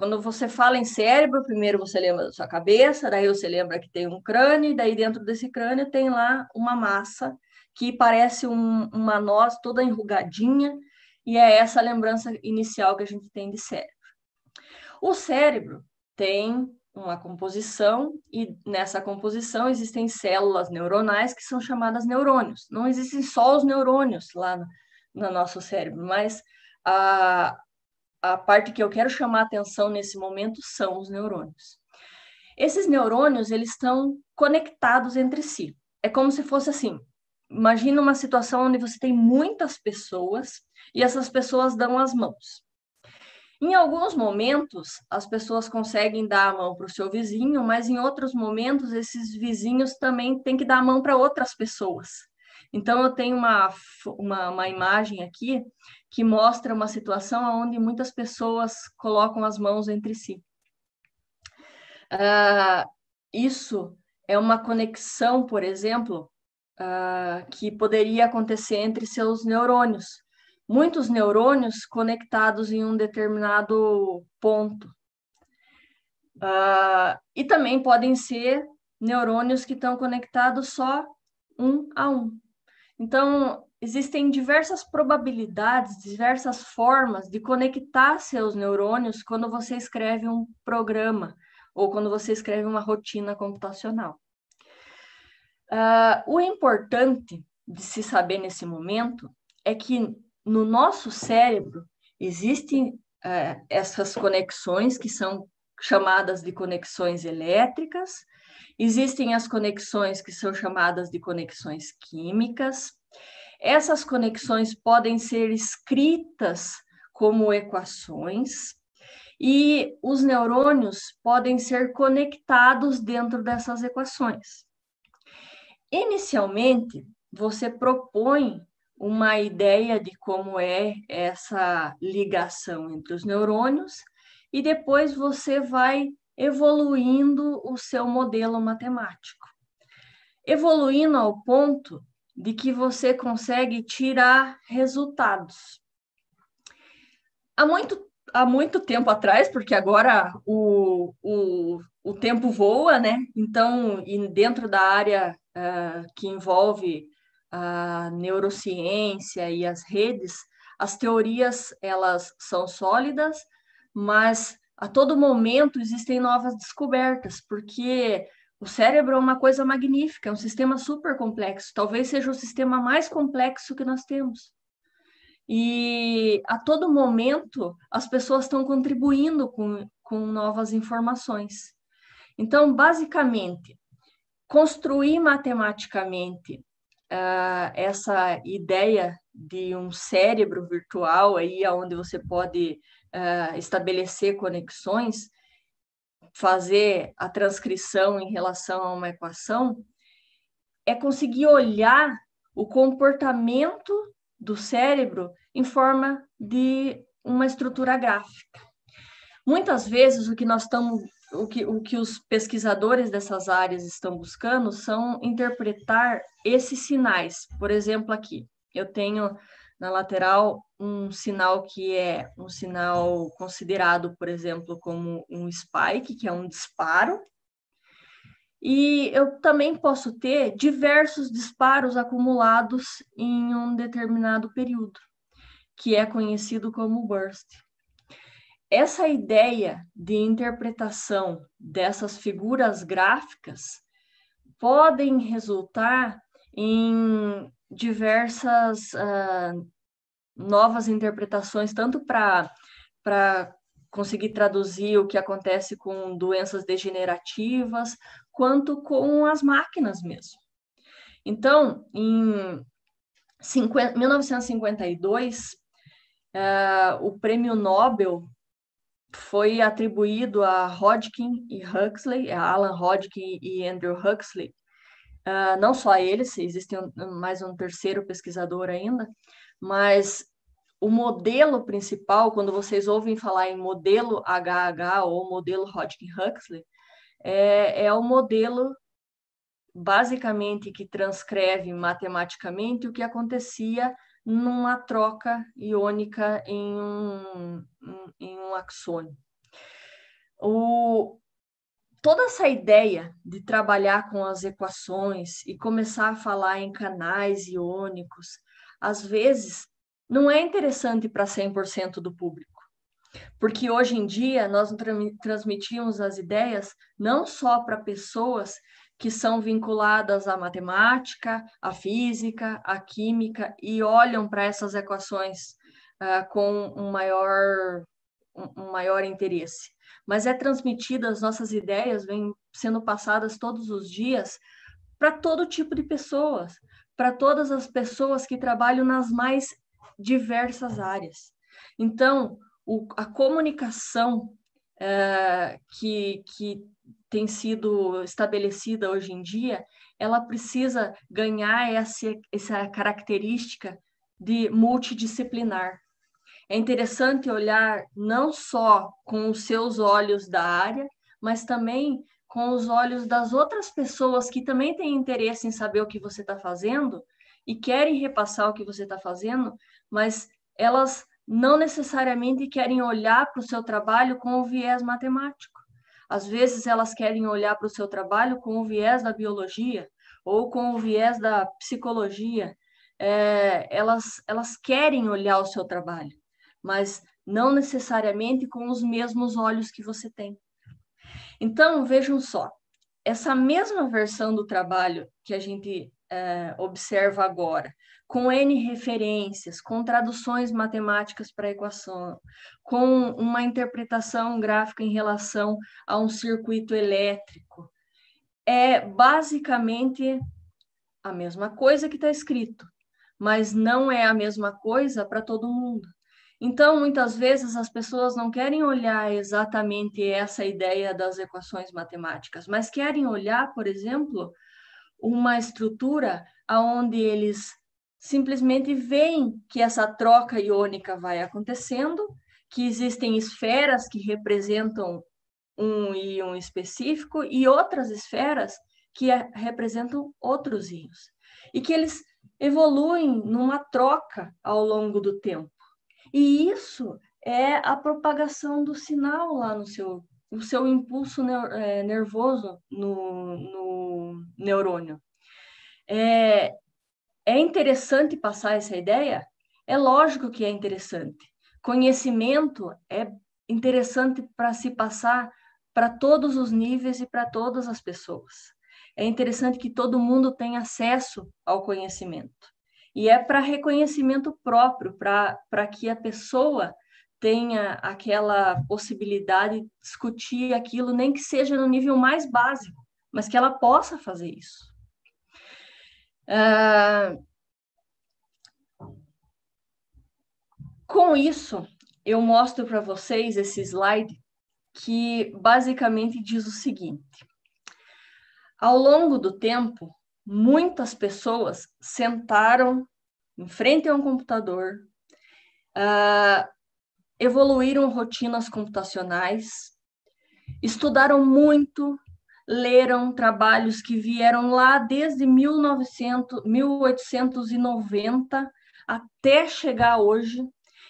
Quando você fala em cérebro, primeiro você lembra da sua cabeça, daí você lembra que tem um crânio, e daí dentro desse crânio tem lá uma massa que parece um, uma noz toda enrugadinha, e é essa lembrança inicial que a gente tem de cérebro. O cérebro tem uma composição e nessa composição existem células neuronais que são chamadas neurônios. Não existem só os neurônios lá no, no nosso cérebro, mas a, a parte que eu quero chamar atenção nesse momento são os neurônios. Esses neurônios, eles estão conectados entre si. É como se fosse assim, imagina uma situação onde você tem muitas pessoas e essas pessoas dão as mãos. Em alguns momentos, as pessoas conseguem dar a mão para o seu vizinho, mas em outros momentos, esses vizinhos também têm que dar a mão para outras pessoas. Então, eu tenho uma, uma, uma, imagem aqui que mostra uma situação onde muitas pessoas colocam as mãos entre si. Uh, isso é uma conexão, por exemplo, uh, que poderia acontecer entre seus neurônios muitos neurônios conectados em um determinado ponto. Uh, e também podem ser neurônios que estão conectados só um a um. Então, existem diversas probabilidades, diversas formas de conectar seus neurônios quando você escreve um programa ou quando você escreve uma rotina computacional. Uh, o importante de se saber nesse momento é que no nosso cérebro existem é, essas conexões que são chamadas de conexões elétricas, existem as conexões que são chamadas de conexões químicas. Essas conexões podem ser escritas como equações e os neurônios podem ser conectados dentro dessas equações. Inicialmente, você propõe uma ideia de como é essa ligação entre os neurônios e depois você vai evoluindo o seu modelo matemático. Evoluindo ao ponto de que você consegue tirar resultados. Há muito, há muito tempo atrás, porque agora o, o, o tempo voa, né? Então, dentro da área uh, que envolve a neurociência e as redes, as teorias elas são sólidas, mas a todo momento existem novas descobertas, porque o cérebro é uma coisa magnífica, é um sistema super complexo, talvez seja o sistema mais complexo que nós temos. E a todo momento as pessoas estão contribuindo com, com novas informações. Então, basicamente, construir matematicamente uh, essa ideia de um cérebro virtual aí onde você pode uh, estabelecer conexões, fazer a transcrição em relação a uma equação, é conseguir olhar o comportamento do cérebro em forma de uma estrutura gráfica. Muitas vezes o que nós estamos o que, o que os pesquisadores dessas áreas estão buscando são interpretar esses sinais. Por exemplo, aqui, eu tenho na lateral um sinal que é um sinal considerado, por exemplo, como um spike, que é um disparo. E eu também posso ter diversos disparos acumulados em um determinado período, que é conhecido como burst essa ideia de interpretação dessas figuras gráficas podem resultar em diversas uh, novas interpretações, tanto para conseguir traduzir o que acontece com doenças degenerativas, quanto com as máquinas mesmo. Então, em 50, 1952, uh, o prêmio Nobel foi atribuído a Hodgkin e Huxley, a Alan Hodgkin e Andrew Huxley. Uh, não só eles, existem um, mais um terceiro pesquisador ainda, mas o modelo principal, quando vocês ouvem falar em modelo HH ou modelo Hodgkin-Huxley, é, é o modelo basicamente que transcreve matematicamente o que acontecia numa troca iônica em um, em um axônio. O, toda essa ideia de trabalhar com as equações e começar a falar em canais iônicos, às vezes não é interessante para 100% do público. Porque hoje em dia nós transmitimos as ideias não só para pessoas que são vinculadas à matemática, à física, à química e olham para essas equações uh, com um maior, um, um maior interesse. Mas é transmitida, as nossas ideias vêm sendo passadas todos os dias para todo tipo de pessoas, para todas as pessoas que trabalham nas mais diversas áreas. Então, o, a comunicação é, que, que tem sido estabelecida hoje em dia, ela precisa ganhar essa, essa característica de multidisciplinar. É interessante olhar não só com os seus olhos da área, mas também com os olhos das outras pessoas que também têm interesse em saber o que você está fazendo e querem repassar o que você está fazendo, mas elas não necessariamente querem olhar para o seu trabalho com o viés matemático. Às vezes elas querem olhar para o seu trabalho com o viés da biologia ou com o viés da psicologia. É, elas, elas querem olhar o seu trabalho, mas não necessariamente com os mesmos olhos que você tem. Então, vejam só, essa mesma versão do trabalho que a gente é, observa agora, com N referências, com traduções matemáticas para a equação, com uma interpretação gráfica em relação a um circuito elétrico. É basicamente a mesma coisa que está escrito, mas não é a mesma coisa para todo mundo. Então, muitas vezes as pessoas não querem olhar exatamente essa ideia das equações matemáticas, mas querem olhar, por exemplo, uma estrutura aonde eles simplesmente veem que essa troca iônica vai acontecendo, que existem esferas que representam um íon específico e outras esferas que é, representam outros íons, e que eles evoluem numa troca ao longo do tempo. E isso é a propagação do sinal lá no seu, o seu impulso é, nervoso no, no neurônio. É, é interessante passar essa ideia? É lógico que é interessante. Conhecimento é interessante para se passar para todos os níveis e para todas as pessoas. É interessante que todo mundo tenha acesso ao conhecimento. E é para reconhecimento próprio, para que a pessoa tenha aquela possibilidade de discutir aquilo, nem que seja no nível mais básico, mas que ela possa fazer isso. Ah, com isso, eu mostro para vocês esse slide que basicamente diz o seguinte: ao longo do tempo, muitas pessoas sentaram em frente a um computador, uh, evoluíram rotinas computacionais, estudaram muito, leram trabalhos que vieram lá desde 1900, 1890 até chegar hoje,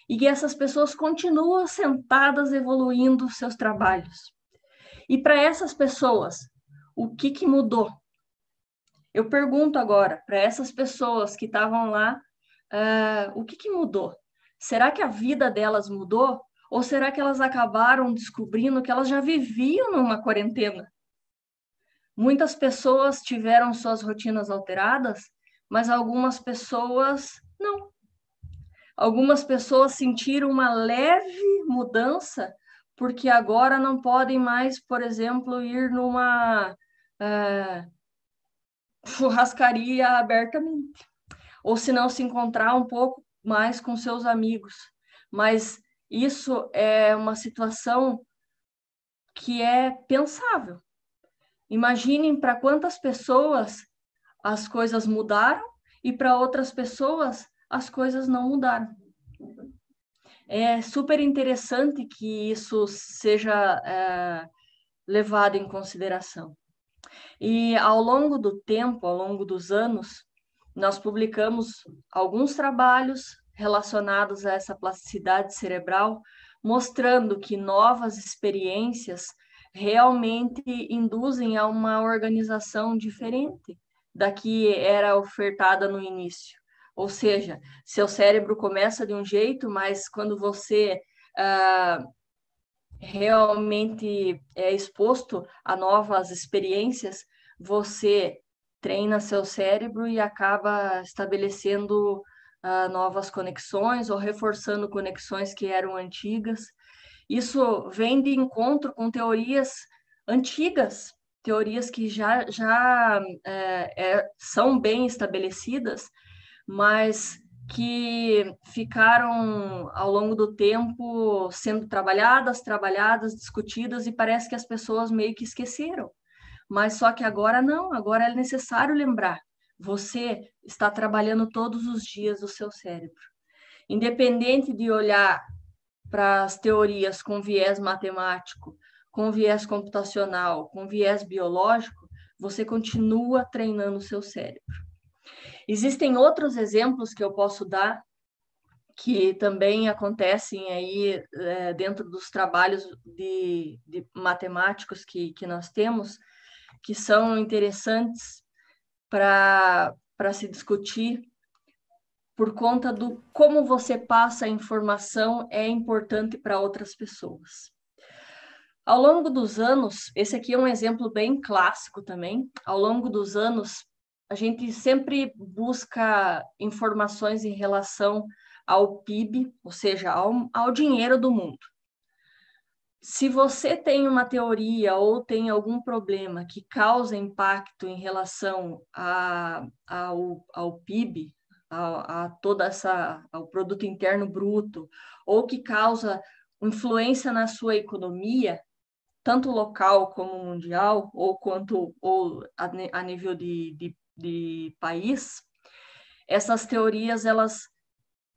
e essas pessoas continuam sentadas evoluindo seus trabalhos. E para essas pessoas, o que, que mudou? Eu pergunto agora para essas pessoas que estavam lá, uh, o que, que mudou? Será que a vida delas mudou? Ou será que elas acabaram descobrindo que elas já viviam numa quarentena? Muitas pessoas tiveram suas rotinas alteradas, mas algumas pessoas não. Algumas pessoas sentiram uma leve mudança porque agora não podem mais, por exemplo, ir numa uh, churrascaria abertamente, ou se não se encontrar um pouco mais com seus amigos. Mas isso é uma situação que é pensável. Imaginem para quantas pessoas as coisas mudaram e para outras pessoas as coisas não mudaram. É super interessante que isso seja é, levado em consideração. E ao longo do tempo, ao longo dos anos, nós publicamos alguns trabalhos relacionados a essa plasticidade cerebral, mostrando que novas experiências realmente induzem a uma organização diferente da que era ofertada no início. Ou seja, seu cérebro começa de um jeito, mas quando você ah, realmente é exposto a novas experiências, você treina seu cérebro e acaba estabelecendo uh, novas conexões ou reforçando conexões que eram antigas. Isso vem de encontro com teorias antigas, teorias que já, já é, é, são bem estabelecidas, mas que ficaram ao longo do tempo sendo trabalhadas, trabalhadas, discutidas e parece que as pessoas meio que esqueceram. Mas só que agora não, agora é necessário lembrar. Você está trabalhando todos os dias o seu cérebro. Independente de olhar para as teorias com viés matemático, com viés computacional, com viés biológico, você continua treinando o seu cérebro. Existem outros exemplos que eu posso dar que também acontecem aí é, dentro dos trabalhos de, de matemáticos que, que nós temos, que são interessantes para se discutir por conta do como você passa a informação é importante para outras pessoas. Ao longo dos anos, esse aqui é um exemplo bem clássico também. Ao longo dos anos, a gente sempre busca informações em relação ao PIB, ou seja, ao, ao dinheiro do mundo. Se você tem uma teoria ou tem algum problema que causa impacto em relação a, ao, ao PIB, a, a toda essa ao produto interno bruto, ou que causa influência na sua economia, tanto local como mundial, ou quanto ou a, a nível de, de, de, país, essas teorias elas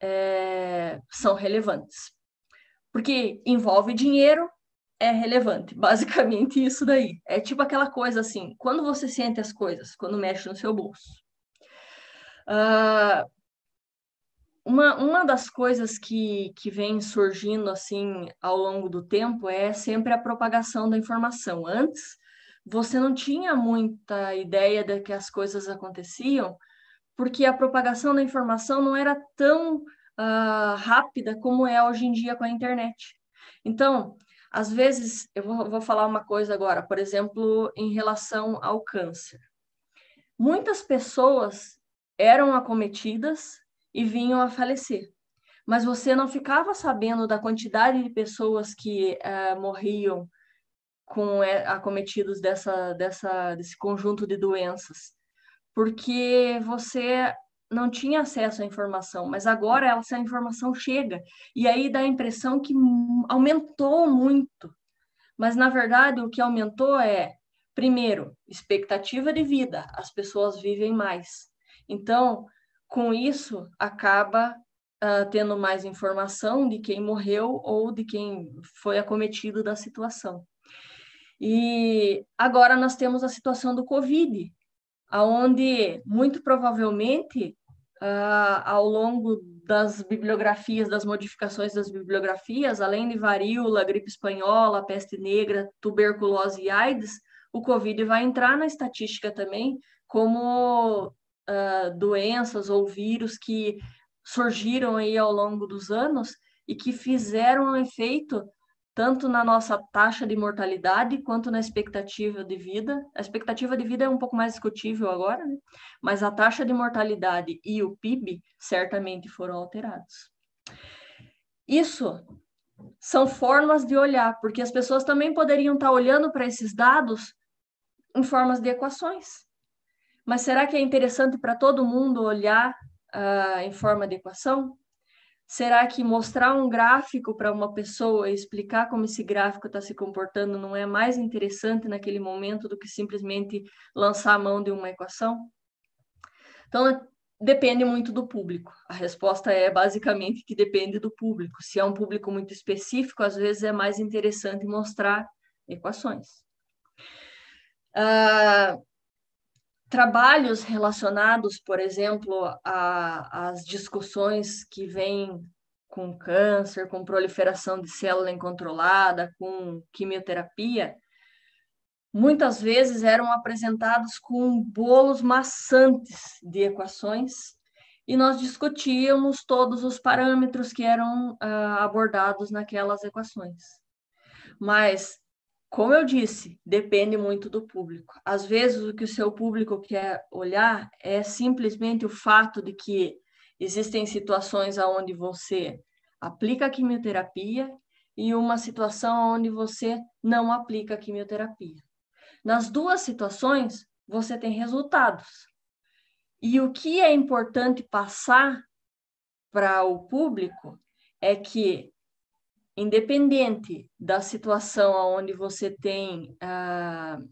é, são relevantes porque envolve dinheiro, é relevante. Basicamente [LAUGHS] isso daí. É tipo aquela coisa assim, quando você sente as coisas, quando mexe no seu bolso. Uh, uma, uma das coisas que, que vem surgindo assim ao longo do tempo é sempre a propagação da informação. Antes, você não tinha muita ideia de que as coisas aconteciam, porque a propagação da informação não era tão uh, rápida como é hoje em dia com a internet. Então, às vezes, eu vou, vou falar uma coisa agora, por exemplo, em relação ao câncer. Muitas pessoas eram acometidas e vinham a falecer, mas você não ficava sabendo da quantidade de pessoas que uh, morriam com é, acometidos dessa, dessa, desse conjunto de doenças, porque você não tinha acesso à informação, mas agora essa informação chega e aí dá a impressão que aumentou muito. Mas na verdade o que aumentou é, primeiro, expectativa de vida, as pessoas vivem mais. Então, com isso acaba uh, tendo mais informação de quem morreu ou de quem foi acometido da situação. E agora nós temos a situação do Covid, aonde muito provavelmente uh, ao longo das bibliografias, das modificações das bibliografias, além de varíola, gripe espanhola, peste negra, tuberculose e AIDS, o Covid vai entrar na estatística também como uh, doenças ou vírus que surgiram aí ao longo dos anos e que fizeram um efeito tanto na nossa taxa de mortalidade quanto na expectativa de vida. A expectativa de vida é um pouco mais discutível agora, né? mas a taxa de mortalidade e o PIB certamente foram alterados. Isso são formas de olhar, porque as pessoas também poderiam estar olhando para esses dados em formas de equações. Mas será que é interessante para todo mundo olhar uh, em forma de equação? Será que mostrar um gráfico para uma pessoa e explicar como esse gráfico está se comportando não é mais interessante naquele momento do que simplesmente lançar a mão de uma equação? Então, depende muito do público. A resposta é basicamente que depende do público. Se é um público muito específico, às vezes é mais interessante mostrar equações. Uh, trabalhos relacionados, por exemplo, às discussões que vêm com câncer, com proliferação de célula incontrolada, com quimioterapia, muitas vezes eram apresentados com bolos maçantes de equações e nós discutíamos todos os parâmetros que eram uh, abordados naquelas equações. Mas como eu disse, depende muito do público. Às vezes, o que o seu público quer olhar é simplesmente o fato de que existem situações onde você aplica quimioterapia e uma situação onde você não aplica quimioterapia. Nas duas situações, você tem resultados. E o que é importante passar para o público é que independente da situação onde você tem, uh,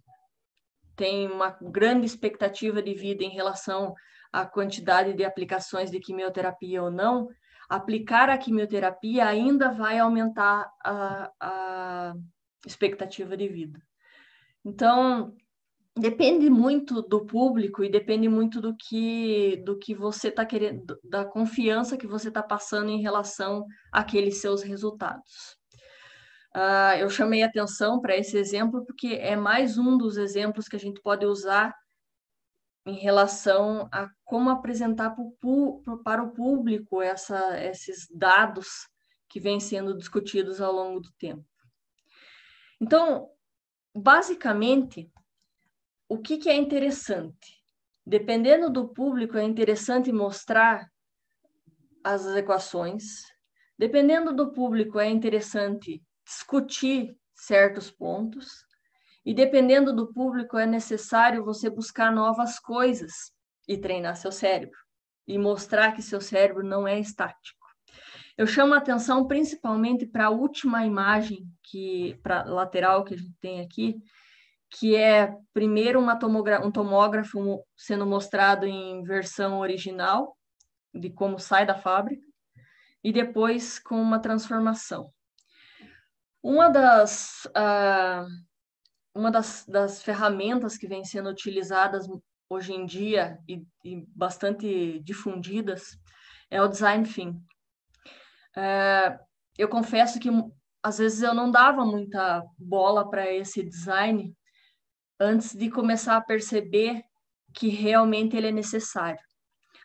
tem uma grande expectativa de vida em relação à quantidade de aplicações de quimioterapia ou não, aplicar a quimioterapia ainda vai aumentar a, a expectativa de vida. Então, depende muito do público e depende muito do que do que você está querendo, da confiança que você está passando em relação àqueles seus resultados. Uh, eu chamei atenção para esse exemplo porque é mais um dos exemplos que a gente pode usar em relação a como apresentar para o público essa, esses dados que vêm sendo discutidos ao longo do tempo. Então, basicamente, o que, que é interessante? Dependendo do público, é interessante mostrar as equações. Dependendo do público, é interessante discutir certos pontos. E dependendo do público, é necessário você buscar novas coisas e treinar seu cérebro e mostrar que seu cérebro não é estático. Eu chamo a atenção principalmente para a última imagem que para lateral que a gente tem aqui, que é primeiro uma um tomógrafo sendo mostrado em versão original, de como sai da fábrica, e depois com uma transformação. Uma das, uh, uma das, das, ferramentas que vem sendo utilizadas hoje em dia e, e bastante difundidas é o design thinking. Uh, eu confesso que às vezes eu não dava muita bola para esse design, antes de começar a perceber que realmente ele é necessário.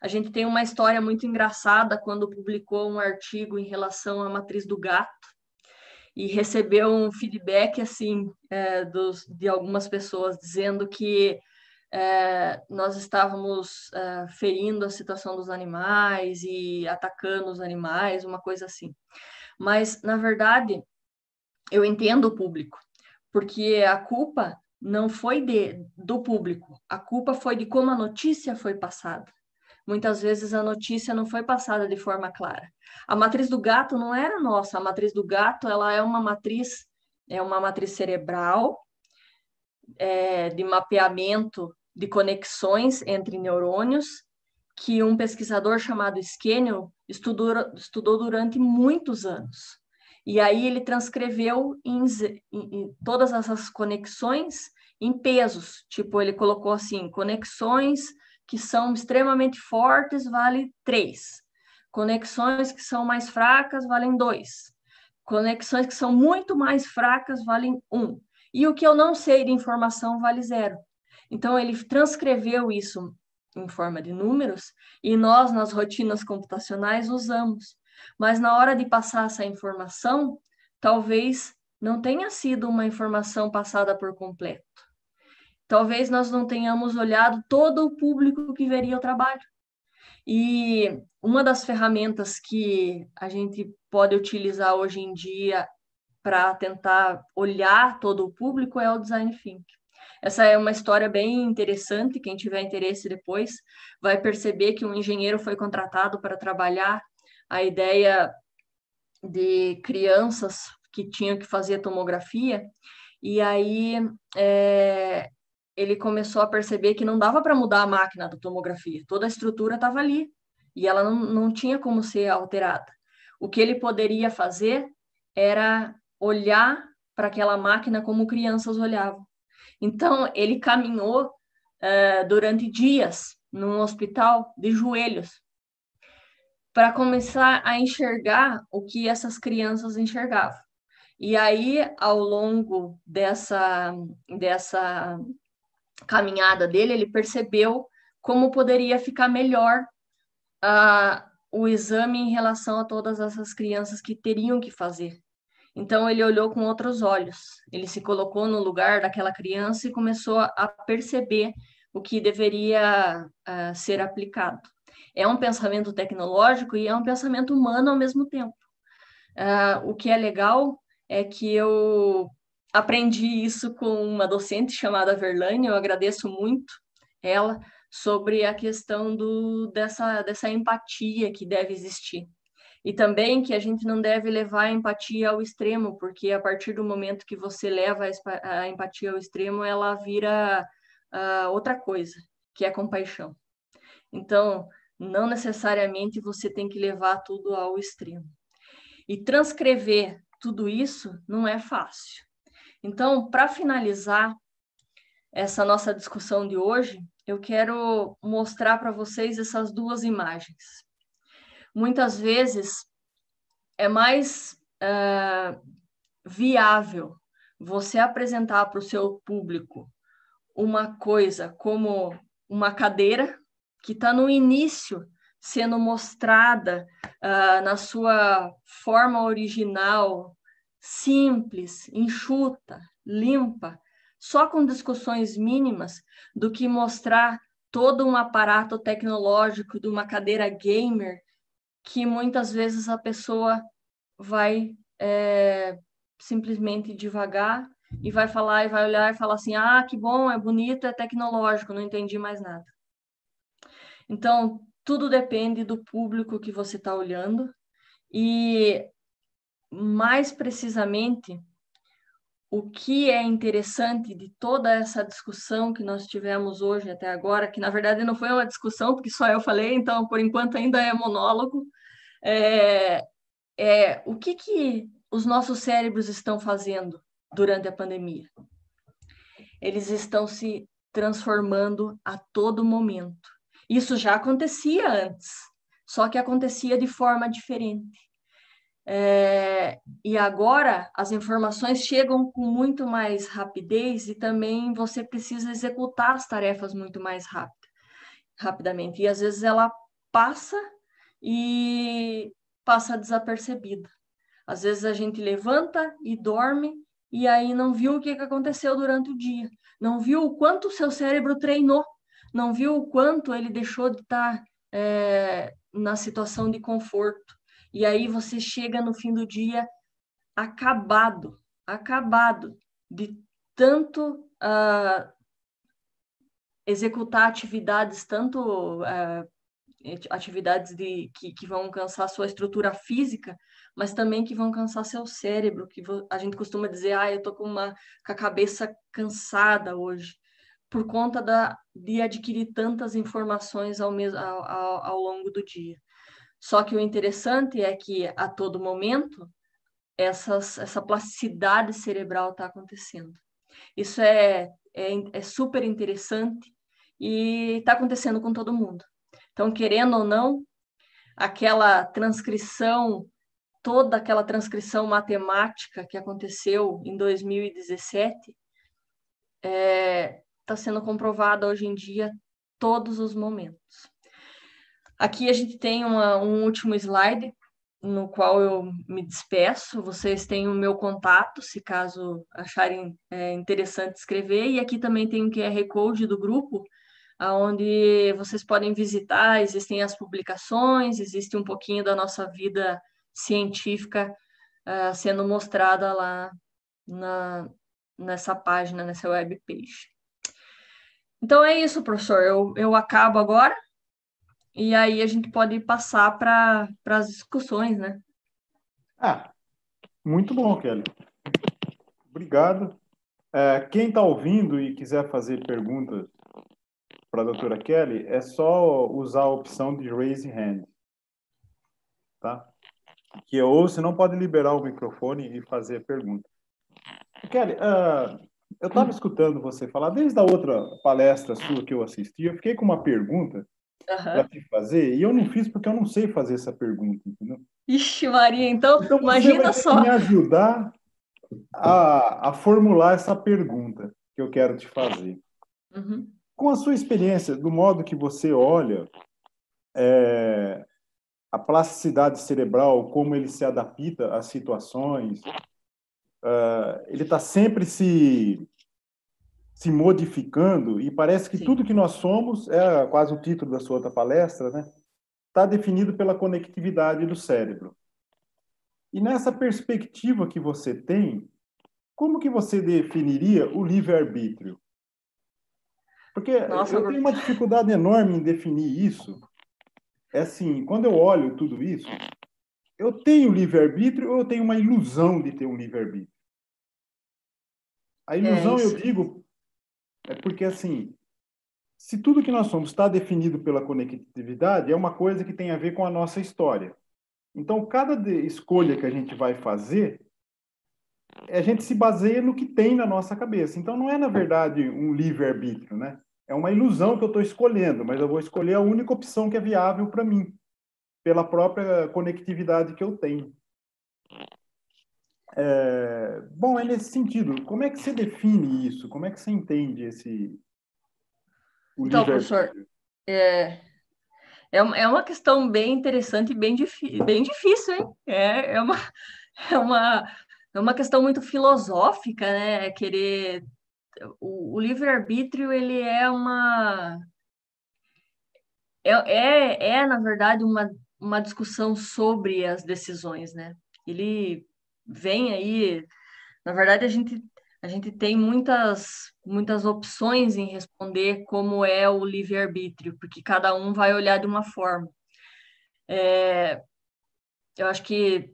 A gente tem uma história muito engraçada quando publicou um artigo em relação à matriz do gato e recebeu um feedback assim é, dos, de algumas pessoas dizendo que é, nós estávamos é, ferindo a situação dos animais e atacando os animais, uma coisa assim. Mas, na verdade, eu entendo o público, porque a culpa não foi de, do público, a culpa foi de como a notícia foi passada. Muitas vezes a notícia não foi passada de forma clara. A matriz do gato não era nossa, a matriz do gato ela é uma matriz é uma matriz cerebral é, de mapeamento de conexões entre neurônios que um pesquisador chamado Scannell estudou, estudou durante muitos anos. E aí ele transcreveu em, em, em todas essas conexões em pesos. Tipo, ele colocou assim: conexões que são extremamente fortes vale 3. Conexões que são mais fracas valem 2. Conexões que são muito mais fracas valem 1. E o que eu não sei de informação vale zero. Então, ele transcreveu isso em forma de números e nós, nas rotinas computacionais, usamos mas na hora de passar essa informação, talvez não tenha sido uma informação passada por completo. Talvez nós não tenhamos olhado todo o público que veria o trabalho. E uma das ferramentas que a gente pode utilizar hoje em dia para tentar olhar todo o público é o design thinking. Essa é uma história bem interessante. Quem tiver interesse depois vai perceber que um engenheiro foi contratado para trabalhar a ideia de crianças que tinham que fazer tomografia, e aí é, ele começou a perceber que não dava para mudar a máquina da tomografia, toda a estrutura estava ali, e ela não, não tinha como ser alterada. O que ele poderia fazer era olhar para aquela máquina como crianças olhavam. Então, ele caminhou uh, durante dias num hospital de joelhos para começar a enxergar o que essas crianças enxergavam. E aí, ao longo dessa, dessa caminhada dele, ele percebeu como poderia ficar melhor uh, o exame em relação a todas essas crianças que teriam que fazer. Então, ele olhou com outros olhos, ele se colocou no lugar daquela criança e começou a perceber o que deveria uh, ser aplicado. É um pensamento tecnológico e é um pensamento humano ao mesmo tempo. Uh, o que é legal é que eu aprendi isso com uma docente chamada Verlaine, eu agradeço muito ela, sobre a questão do, dessa, dessa empatia que deve existir. E também que a gente não deve levar a empatia ao extremo, porque a partir do momento que você leva a empatia ao extremo, ela vira uh, outra coisa, que é compaixão. Então, não necessariamente você tem que levar tudo ao extremo. E transcrever tudo isso não é fácil. Então, para finalizar essa nossa discussão de hoje, eu quero mostrar para vocês essas duas imagens. Muitas vezes é mais uh, viável você apresentar para o seu público uma coisa como uma cadeira que está no início sendo mostrada uh, na sua forma original, simples, enxuta, limpa, só com discussões mínimas, do que mostrar todo um aparato tecnológico de uma cadeira gamer que muitas vezes a pessoa vai é, simplesmente devagar e vai falar e vai olhar e falar assim: ah, que bom, é bonito, é tecnológico, não entendi mais nada. Então, tudo depende do público que você está olhando e, mais precisamente, o que é interessante de toda essa discussão que nós tivemos hoje até agora, que na verdade não foi uma discussão, porque só eu falei, então por enquanto ainda é monólogo, é, é o que, que os nossos cérebros estão fazendo durante a pandemia. Eles estão se transformando a todo momento. Isso já acontecia antes, só que acontecia de forma diferente. É, e agora as informações chegam com muito mais rapidez e também você precisa executar as tarefas muito mais rápido, rapidamente. E às vezes ela passa e passa desapercebida. Às vezes a gente levanta e dorme e aí não viu o que aconteceu durante o dia, não viu o quanto o seu cérebro treinou, não viu o quanto ele deixou de estar é, na situação de conforto. E aí você chega no fim do dia acabado, acabado de tanto uh, executar atividades, tanto uh, atividades de, que, que vão cansar sua estrutura física, mas também que vão cansar seu cérebro, que a gente costuma dizer, ah, eu tô com, uma, com a cabeça cansada hoje, por conta da, de adquirir tantas informações ao, mesmo, ao, ao, ao longo do dia. Só que o interessante é que a todo momento essas, essa plasticidade cerebral está acontecendo. Isso é, é, é super interessante e está acontecendo com todo mundo. Então, querendo ou não, aquela transcrição, toda aquela transcrição matemática que aconteceu em 2017, está é, tá sendo comprovada hoje em dia todos os momentos. Aqui a gente tem uma, um último slide no qual eu me despeço. Vocês têm o meu contato, se caso acharem é, interessante escrever. E aqui também tem o QR Code do grupo, onde vocês podem visitar. Existem as publicações, existe um pouquinho da nossa vida científica uh, sendo mostrada lá na, nessa página, nessa webpage. Então é isso, professor. Eu, eu acabo agora. E aí a gente pode passar para as discussões, né? Ah, muito bom, Kelly. Obrigado. É, quem está ouvindo e quiser fazer perguntas para a doutora Kelly, é só usar a opção de raise hand. Tá? Que ou você não pode liberar o microfone e fazer pergunta. Kelly, uh, eu estava escutando você falar, desde a outra palestra sua que eu assisti, eu fiquei com uma pergunta uhum. para te fazer, e eu não fiz porque eu não sei fazer essa pergunta, entendeu? Ixi, Maria, então, então imagina só. me ajudar a, a formular essa pergunta que eu quero te fazer. Uhum. Com a sua experiência, do modo que você olha é, a plasticidade cerebral, como ele se adapta às situações, uh, ele está sempre se se modificando e parece que Sim. tudo que nós somos é quase o título da sua outra palestra, né? Está definido pela conectividade do cérebro. E nessa perspectiva que você tem, como que você definiria o livre-arbítrio? Porque Nossa, eu tenho uma dificuldade enorme em definir isso. É assim, quando eu olho tudo isso, eu tenho livre-arbítrio ou eu tenho uma ilusão de ter um livre-arbítrio? A ilusão, é eu digo, é porque, assim, se tudo que nós somos está definido pela conectividade, é uma coisa que tem a ver com a nossa história. Então, cada escolha que a gente vai fazer, a gente se baseia no que tem na nossa cabeça. Então, não é, na verdade, um livre-arbítrio, né? É uma ilusão que eu estou escolhendo, mas eu vou escolher a única opção que é viável para mim, pela própria conectividade que eu tenho. É, bom, é nesse sentido. Como é que você define isso? Como é que você entende esse. então, professor, é, é, é uma questão bem interessante e bem, bem difícil, hein? É, é, uma, [LAUGHS] é, uma, é uma questão muito filosófica, né? É querer. O, o livre-arbítrio, ele é uma. É, é, é, na verdade, uma, uma discussão sobre as decisões, né? Ele vem aí. Na verdade, a gente, a gente tem muitas, muitas opções em responder como é o livre-arbítrio, porque cada um vai olhar de uma forma. É, eu acho que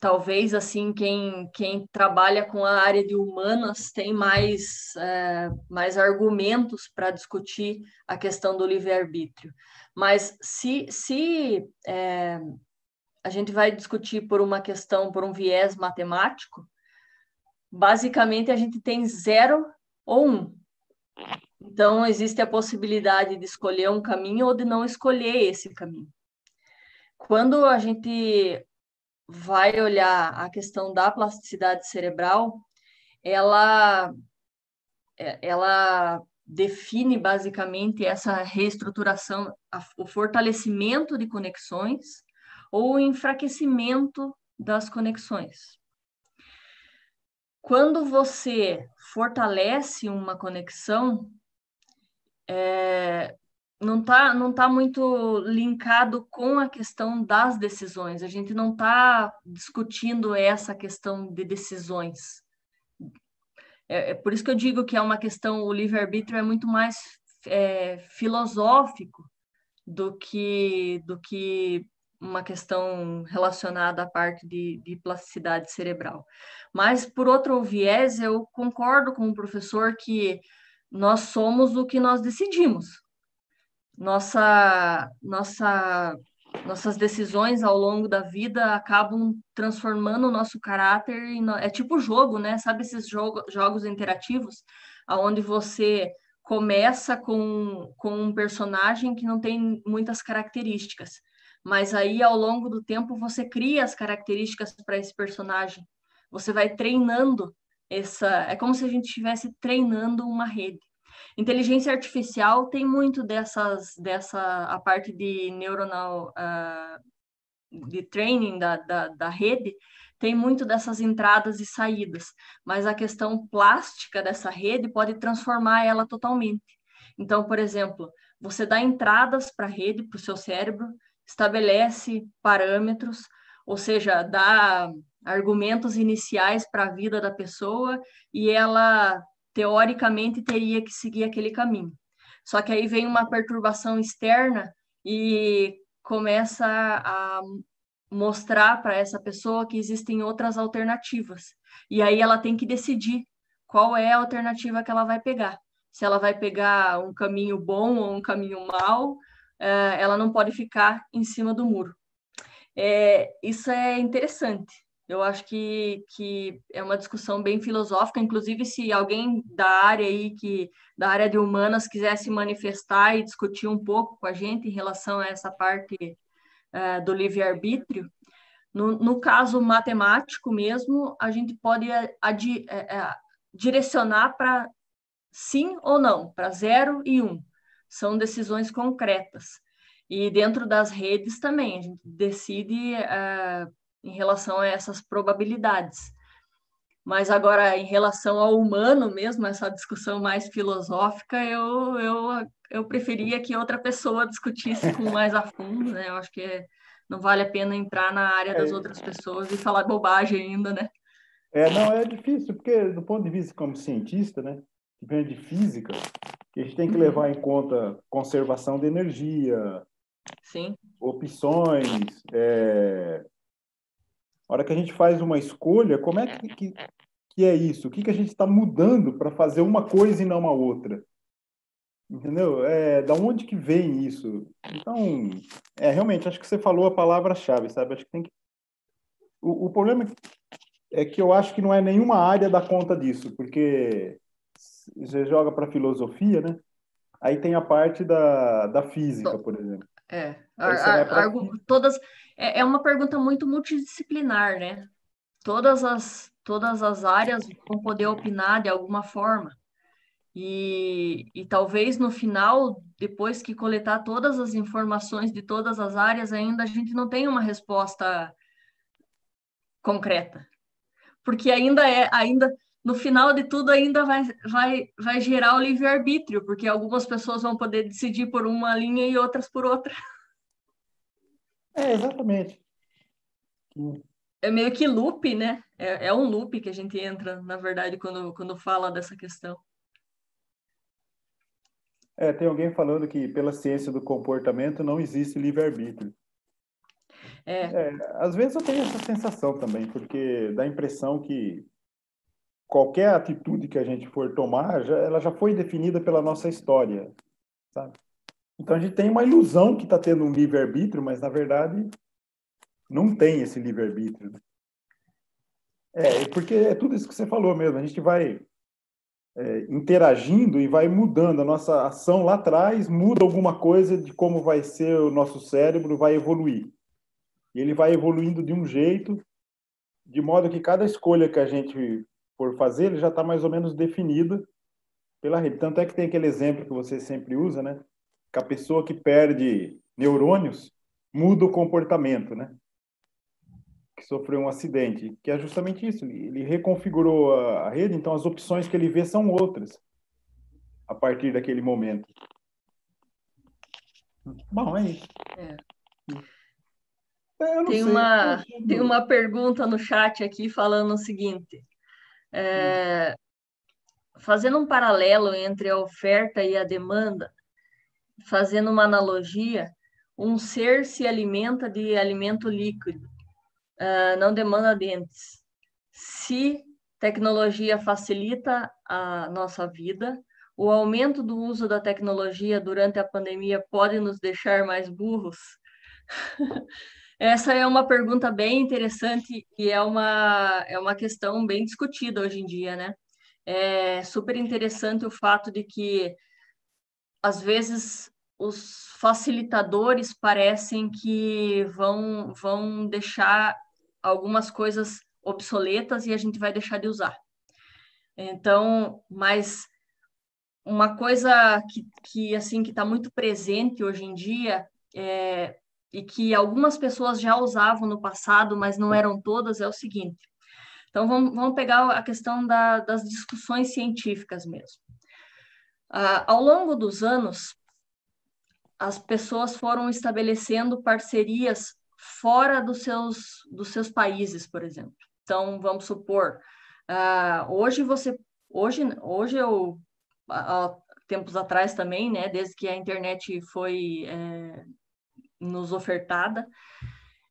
talvez assim quem, quem trabalha com a área de humanas tem mais, é, mais argumentos para discutir a questão do livre-arbítrio. Mas se, se é, a gente vai discutir por uma questão, por um viés matemático, basicamente a gente tem zero ou um. Então, existe a possibilidade de escolher um caminho ou de não escolher esse caminho. Quando a gente vai olhar a questão da plasticidade cerebral, ela, ela define basicamente essa reestruturação, o fortalecimento de conexões ou enfraquecimento das conexões. Quando você fortalece uma conexão, é, não está não tá muito linkado com a questão das decisões. A gente não está discutindo essa questão de decisões. É, é, por isso que eu digo que é uma questão, o livre-arbítrio é muito mais é, filosófico do que, do que uma questão relacionada à parte de, de, plasticidade cerebral. Mas, por outro viés, eu concordo com o professor que nós somos o que nós decidimos. Nossa, nossa, nossas decisões ao longo da vida acabam transformando o nosso caráter. No... É tipo jogo, né? Sabe esses jogo, jogos interativos, onde você começa com, com um personagem que não tem muitas características mas aí ao longo do tempo você cria as características para esse personagem. Você vai treinando essa, é como se a gente estivesse treinando uma rede. Inteligência artificial tem muito dessas, dessa a parte de neuronal, uh, de training da, da, da rede, tem muito dessas entradas e saídas, mas a questão plástica dessa rede pode transformar ela totalmente. Então, por exemplo, você dá entradas para a rede, para o seu cérebro, estabelece parâmetros, ou seja, dá argumentos iniciais para a vida da pessoa e ela teoricamente teria que seguir aquele caminho. Só que aí vem uma perturbação externa e começa a mostrar para essa pessoa que existem outras alternativas. E aí ela tem que decidir qual é a alternativa que ela vai pegar. Se ela vai pegar um caminho bom ou um caminho mau, ela não pode ficar em cima do muro. É, isso é interessante. Eu acho que, que é uma discussão bem filosófica, inclusive se alguém da área aí, que da área de humanas, quisesse manifestar e discutir um pouco com a gente em relação a essa parte uh, do livre-arbítrio, no, no, caso matemático mesmo, a gente pode adi, uh, direcionar para sim ou não, para zero e um. São decisões concretas. E dentro das redes também, a gente decide uh, em relação a essas probabilidades. Mas agora, em relação ao humano mesmo, essa discussão mais filosófica, eu, eu, eu preferia que outra pessoa discutisse com mais a fundo, né? Eu acho que não vale a pena entrar na área das é. outras pessoas e falar bobagem ainda, né? É, não, é difícil, porque do ponto de vista como cientista, né, que vem de física, a gente tem que levar em conta conservação de energia, Sim. opções, é, a hora que a gente faz uma escolha, como é que, que, que é isso? O que, que a gente está mudando para fazer uma coisa e não uma outra? Entendeu? É, da onde que vem isso? Então, é, realmente, acho que você falou a palavra-chave, sabe? Acho que tem que... O, o problema é que eu acho que não é nenhuma área da conta disso, porque você joga para filosofia, né? Aí tem a parte da, da física, por exemplo. É, ar, ar, todas é, é uma pergunta muito multidisciplinar, né? Todas as todas as áreas vão poder opinar de alguma forma. E, e talvez no final, depois que coletar todas as informações de todas as áreas, ainda a gente não tenha uma resposta concreta. Porque ainda é, ainda no final de tudo ainda vai, vai, vai gerar o livre-arbítrio, porque algumas pessoas vão poder decidir por uma linha e outras por outra. É, exatamente. É meio que loop, né? É, é um loop que a gente entra, na verdade, quando, quando fala dessa questão. É, tem alguém falando que pela ciência do comportamento não existe livre-arbítrio. É. é. Às vezes eu tenho essa sensação também, porque dá a impressão que qualquer atitude que a gente for tomar, já, ela já foi definida pela nossa história, sabe? Então a gente tem uma ilusão que está tendo um livre-arbítrio, mas na verdade não tem esse livre-arbítrio. É, porque é tudo isso que você falou mesmo, a gente vai é, interagindo e vai mudando. A nossa ação lá atrás muda alguma coisa de como vai ser o nosso cérebro, vai evoluir. E ele vai evoluindo de um jeito, de modo que cada escolha que a gente for fazer, ele já está mais ou menos definido pela rede. Tanto é que tem aquele exemplo que você sempre usa, né? Que a pessoa que perde neurônios muda o comportamento, né? Que sofreu um acidente, que é justamente isso. Ele reconfigurou a rede, então as opções que ele vê são outras a partir daquele momento. Bom, é isso. É. É, tem, uma, tem uma pergunta no chat aqui falando o seguinte: é, fazendo um paralelo entre a oferta e a demanda, fazendo uma analogia, um ser se alimenta de alimento líquido, uh, não demanda dentes. Se tecnologia facilita a nossa vida, o aumento do uso da tecnologia durante a pandemia pode nos deixar mais burros? [LAUGHS] Essa é uma pergunta bem interessante e é uma, é uma questão bem discutida hoje em dia, né? É super interessante o fato de que, às vezes, os facilitadores parecem que vão, vão deixar algumas coisas obsoletas e a gente vai deixar de usar. Então, mas uma coisa que, que assim que está muito presente hoje em dia é e que algumas pessoas já usavam no passado, mas não eram todas, é o seguinte. Então, vamos, vamos pegar a questão da, das discussões científicas mesmo. Ah, ao longo dos anos, as pessoas foram estabelecendo parcerias fora dos seus, dos seus países, por exemplo. Então, vamos supor, ah, hoje você, hoje, hoje eu, há tempos atrás também, né, desde que a internet foi é, nos ofertada,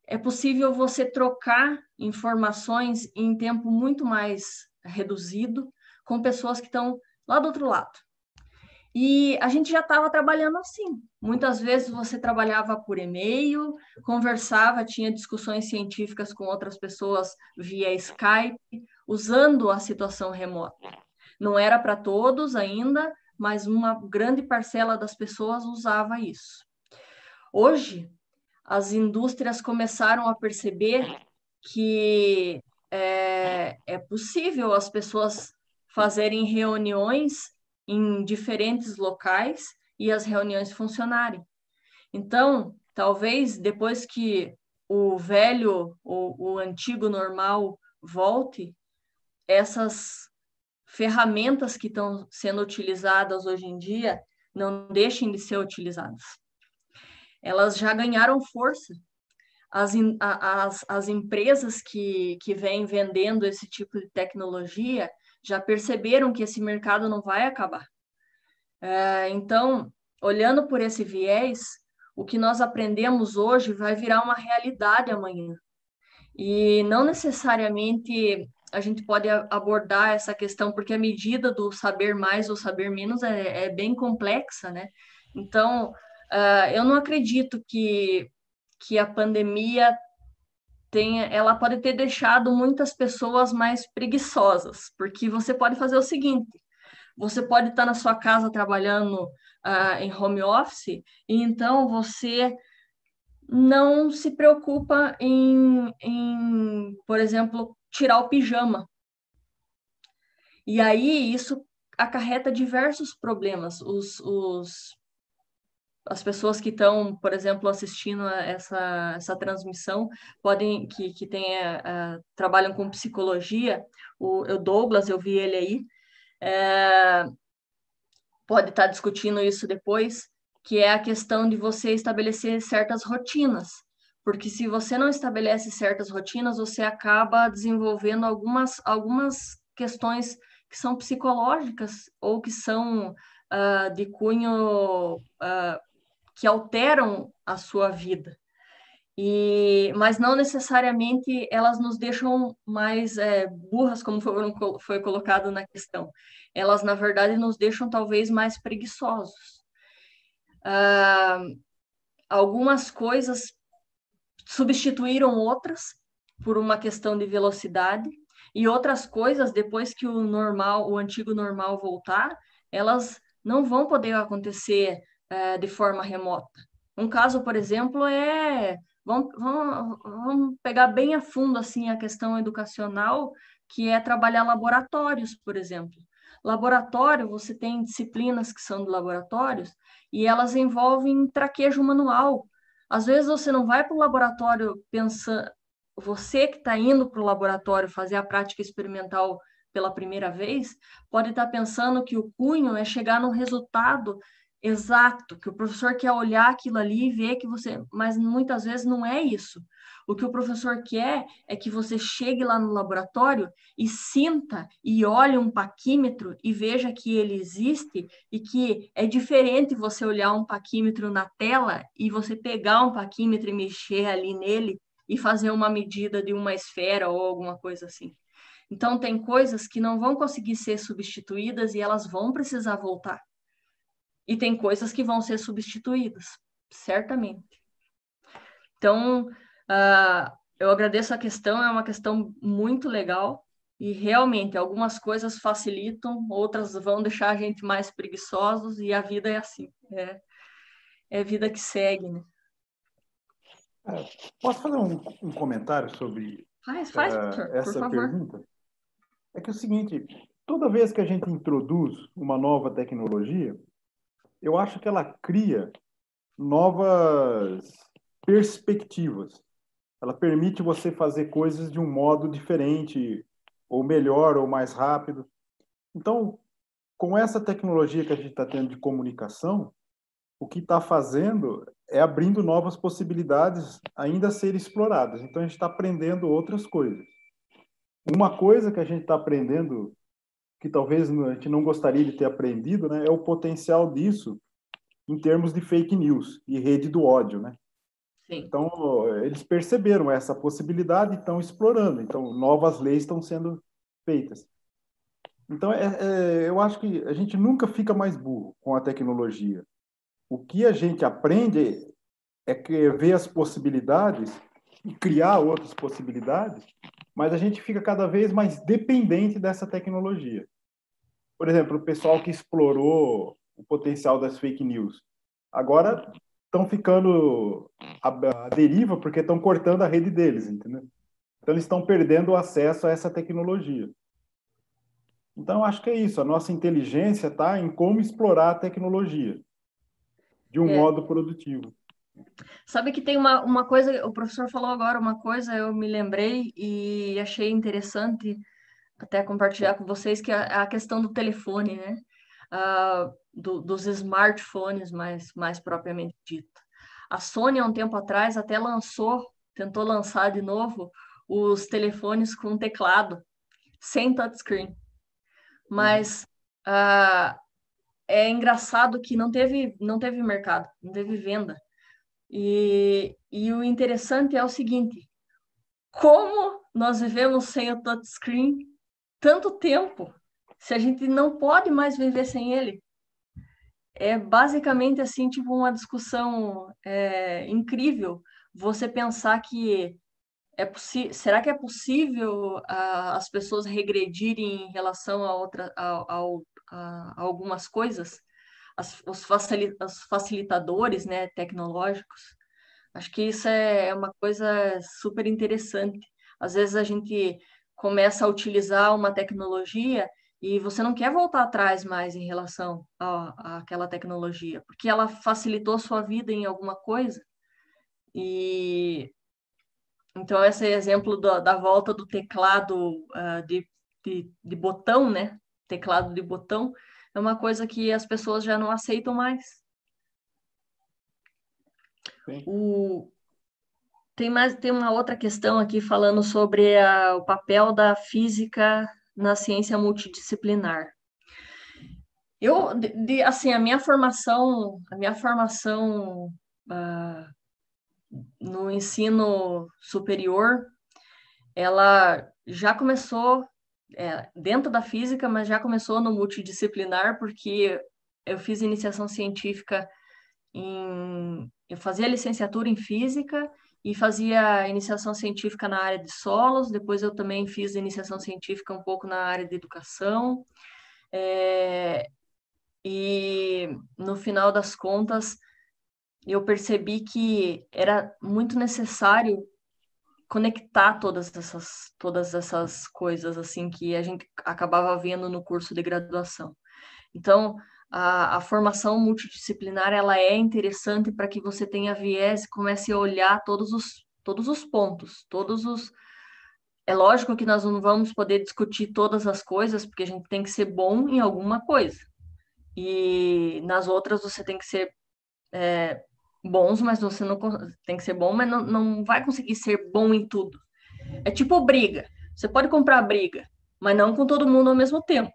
é possível você trocar informações em tempo muito mais reduzido com pessoas que estão lá do outro lado. E a gente já estava trabalhando assim. Muitas vezes você trabalhava por e-mail, conversava, tinha discussões científicas com outras pessoas via Skype, usando a situação remota. Não era para todos ainda, mas uma grande parcela das pessoas usava isso. Hoje, as indústrias começaram a perceber que é, é possível as pessoas fazerem reuniões em diferentes locais e as reuniões funcionarem. Então, talvez depois que o velho, o, o antigo normal volte, essas ferramentas que estão sendo utilizadas hoje em dia não deixem de ser utilizadas. Elas já ganharam força. As, as, as empresas que, que vêm vendendo esse tipo de tecnologia já perceberam que esse mercado não vai acabar. É, então, olhando por esse viés, o que nós aprendemos hoje vai virar uma realidade amanhã. E não necessariamente a gente pode abordar essa questão, porque a medida do saber mais ou saber menos é, é bem complexa, né? Então, uh, eu não acredito que, que a pandemia tenha, ela pode ter deixado muitas pessoas mais preguiçosas, porque você pode fazer o seguinte: você pode estar na sua casa trabalhando uh, em home office, e então você não se preocupa em, em, por exemplo, tirar o pijama. E aí isso acarreta diversos problemas. Os, os, as pessoas que estão, por exemplo, assistindo essa, essa transmissão, podem, que, que tenha, uh, trabalham com psicologia, o, o Douglas, eu vi ele aí, é, pode estar discutindo isso depois, que é a questão de você estabelecer certas rotinas. Porque se você não estabelece certas rotinas, você acaba desenvolvendo algumas, algumas questões que são psicológicas ou que são uh, de cunho uh, que alteram a sua vida. E, mas não necessariamente elas nos deixam mais é, burras, como foi, foi colocado na questão. Elas, na verdade, nos deixam talvez mais preguiçosos. Ah, algumas coisas substituíram outras por uma questão de velocidade, e outras coisas, depois que o normal, o antigo normal voltar, elas não vão poder acontecer é, de forma remota. Um caso, por exemplo, é Vamos, vamos, vamos pegar bem a fundo assim a questão educacional, que é trabalhar laboratórios, por exemplo. Laboratório, você tem disciplinas que são de laboratórios e elas envolvem traquejo manual. Às vezes você não vai para o laboratório pensando, você que está indo para o laboratório fazer a prática experimental pela primeira vez, pode estar tá pensando que o cunho é chegar no resultado Exato, que o professor quer olhar aquilo ali e ver que você. Mas muitas vezes não é isso. O que o professor quer é que você chegue lá no laboratório e sinta e olhe um paquímetro e veja que ele existe e que é diferente você olhar um paquímetro na tela e você pegar um paquímetro e mexer ali nele e fazer uma medida de uma esfera ou alguma coisa assim. Então, tem coisas que não vão conseguir ser substituídas e elas vão precisar voltar. E tem coisas que vão ser substituídas, certamente. Então, uh, eu agradeço a questão, é uma questão muito legal. E realmente, algumas coisas facilitam, outras vão deixar a gente mais preguiçosos, e a vida é assim. É, é vida que segue, né? É, posso fazer um, um, comentário sobre faz, faz, uh, essa pergunta? É que é o seguinte, toda vez que a gente introduz uma nova tecnologia, eu acho que ela cria novas perspectivas. Ela permite você fazer coisas de um modo diferente, ou melhor, ou mais rápido. Então, com essa tecnologia que a gente está tendo de comunicação, o que está fazendo é abrindo novas possibilidades ainda a serem exploradas. Então, a gente está aprendendo outras coisas. Uma coisa que a gente está aprendendo que talvez a gente não gostaria de ter aprendido, né, é o potencial disso em termos de fake news e rede do ódio, né? Sim. Então, eles perceberam essa possibilidade e estão explorando. Então, novas leis estão sendo feitas. Então, é, é, eu acho que a gente nunca fica mais burro com a tecnologia. O que a gente aprende é que ver as possibilidades e criar outras possibilidades, mas a gente fica cada vez mais dependente dessa tecnologia. Por exemplo, o pessoal que explorou o potencial das fake news, agora estão ficando à, deriva porque estão cortando a rede deles, entendeu? Então eles estão perdendo o acesso a essa tecnologia. Então acho que é isso. A nossa inteligência está em como explorar a tecnologia de um é. modo produtivo. Sabe que tem uma, uma coisa, o professor falou agora uma coisa, eu me lembrei e achei interessante até compartilhar com vocês, que é a questão do telefone, né? Uh, do, dos smartphones, mais, mais propriamente dito. A Sony, há um tempo atrás, até lançou, tentou lançar de novo, os telefones com teclado, sem touchscreen. Mas uh, é engraçado que não teve, não teve mercado, não teve venda. E, e o interessante é o seguinte: como nós vivemos sem o touchscreen tanto tempo, se a gente não pode mais viver sem ele? É basicamente assim, tipo, uma discussão é, incrível você pensar que é será que é possível as pessoas regredirem em relação a, outra, a, a, a algumas coisas? As, os, os facilitadores né, tecnológicos. Acho que isso é uma coisa super interessante. Às vezes a gente começa a utilizar uma tecnologia e você não quer voltar atrás mais em relação à, àquela tecnologia, porque ela facilitou a sua vida em alguma coisa. E então, esse exemplo do, da volta do teclado uh, de, de, de, botão, né? Teclado de botão, é uma coisa que as pessoas já não aceitam mais. O, tem, mais, tem uma outra questão aqui falando sobre a, o papel da física na ciência multidisciplinar. Eu, de, de, assim, a minha formação, a minha formação uh, no ensino superior, ela já começou é, dentro da física, mas já começou no multidisciplinar, porque eu fiz iniciação científica em. Eu fazia licenciatura em física e fazia iniciação científica na área de solos, depois eu também fiz iniciação científica um pouco na área de educação. É, e no final das contas, eu percebi que era muito necessário conectar todas essas todas essas coisas assim que a gente acabava vendo no curso de graduação. Então, a, a formação multidisciplinar ela é interessante para que você tenha viés e comece a olhar todos os todos os pontos, todos os é lógico que nós não vamos poder discutir todas as coisas, porque a gente tem que ser bom em alguma coisa. E nas outras você tem que ser é, bons, mas você não tem que ser bom, mas não, não vai conseguir ser bom em tudo. É tipo briga. Você pode comprar briga, mas não com todo mundo ao mesmo tempo.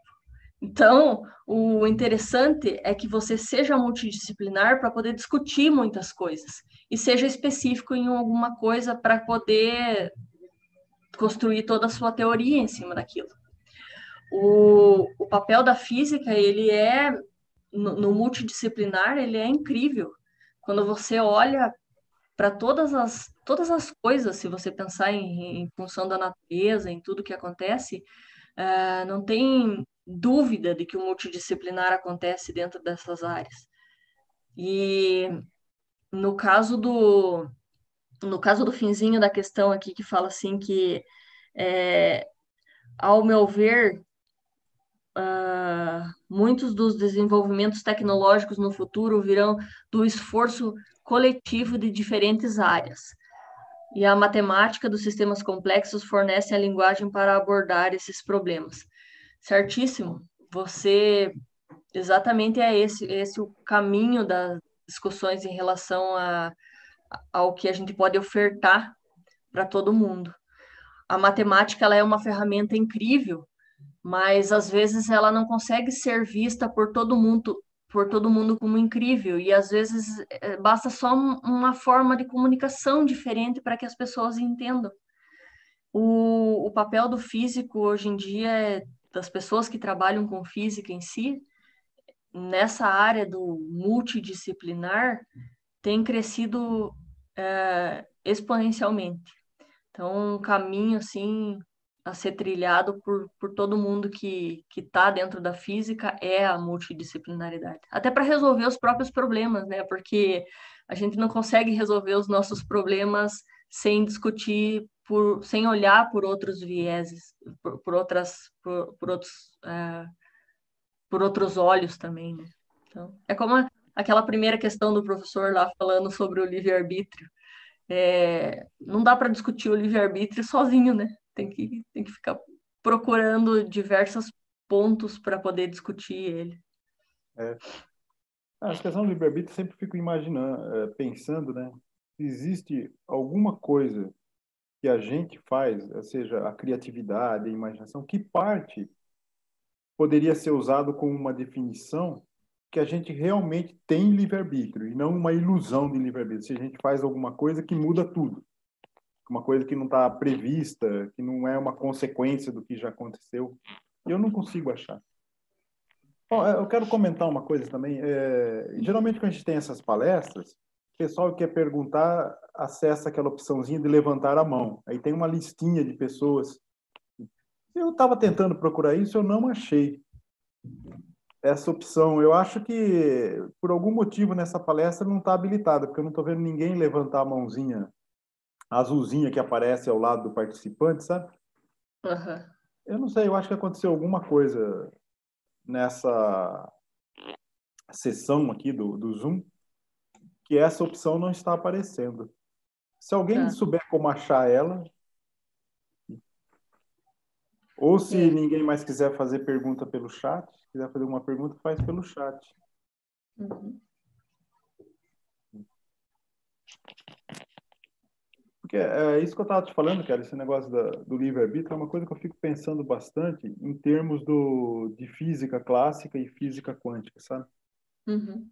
Então, o interessante é que você seja multidisciplinar para poder discutir muitas coisas e seja específico em alguma coisa para poder construir toda a sua teoria em cima daquilo. O, o papel da física, ele é, no, no multidisciplinar, ele é incrível, quando você olha para todas as, todas as coisas, se você pensar em, em função da natureza, em tudo que acontece, uh, não tem dúvida de que o multidisciplinar acontece dentro dessas áreas. E no caso do no caso do finzinho da questão aqui que fala assim que é, ao meu ver uh, muitos dos desenvolvimentos tecnológicos no futuro virão do esforço coletivo de diferentes áreas. E a matemática dos sistemas complexos fornece a linguagem para abordar esses problemas. Certíssimo. Você exatamente é esse esse o caminho das discussões em relação a, ao que a gente pode ofertar para todo mundo. A matemática ela é uma ferramenta incrível mas às vezes ela não consegue ser vista por todo mundo por todo mundo como incrível e às vezes é, basta só uma forma de comunicação diferente para que as pessoas entendam. O, o papel do físico hoje em dia é, das pessoas que trabalham com física em si, nessa área do multidisciplinar, tem crescido é, exponencialmente. Então, um caminho assim a ser trilhado por, por todo mundo que está dentro da física é a multidisciplinaridade. Até para resolver os próprios problemas, né? Porque a gente não consegue resolver os nossos problemas sem discutir, por, sem olhar por outros vieses, por, por outras, por, por outros, é, por outros olhos também, né? Então, é como aquela primeira questão do professor lá falando sobre o livre-arbítrio. É, não dá para discutir o livre-arbítrio sozinho, né? Tem que, tem que ficar procurando diversos pontos para poder discutir ele. É. A questão do livre-arbítrio sempre fico imaginando, é, pensando, né? Existe alguma coisa que a gente faz, ou seja, a criatividade, a imaginação, que parte poderia ser usado como uma definição que a gente realmente tem livre-arbítrio e não uma ilusão de livre-arbítrio. Se a gente faz alguma coisa que muda tudo uma coisa que não está prevista, que não é uma consequência do que já aconteceu. Eu não consigo achar. Bom, é, eu quero comentar uma coisa também. É, geralmente, quando a gente tem essas palestras, o pessoal que quer perguntar acessa aquela opçãozinha de levantar a mão. Aí tem uma listinha de pessoas. Eu estava tentando procurar isso, eu não achei essa opção. Eu acho que, por algum motivo, nessa palestra não está habilitada, porque eu não estou vendo ninguém levantar a mãozinha azulzinha que aparece ao lado do participante, sabe? Uhum. Eu não sei, eu acho que aconteceu alguma coisa nessa sessão aqui do, do Zoom que essa opção não está aparecendo. Se alguém tá. souber como achar ela, ou se é. ninguém mais quiser fazer pergunta pelo chat, quiser fazer uma pergunta, faz pelo chat. Uhum. Porque é, é isso que eu estava te falando, cara, esse negócio da, do livre-arbítrio é uma coisa que eu fico pensando bastante em termos do, de física clássica e física quântica, sabe? Uhum.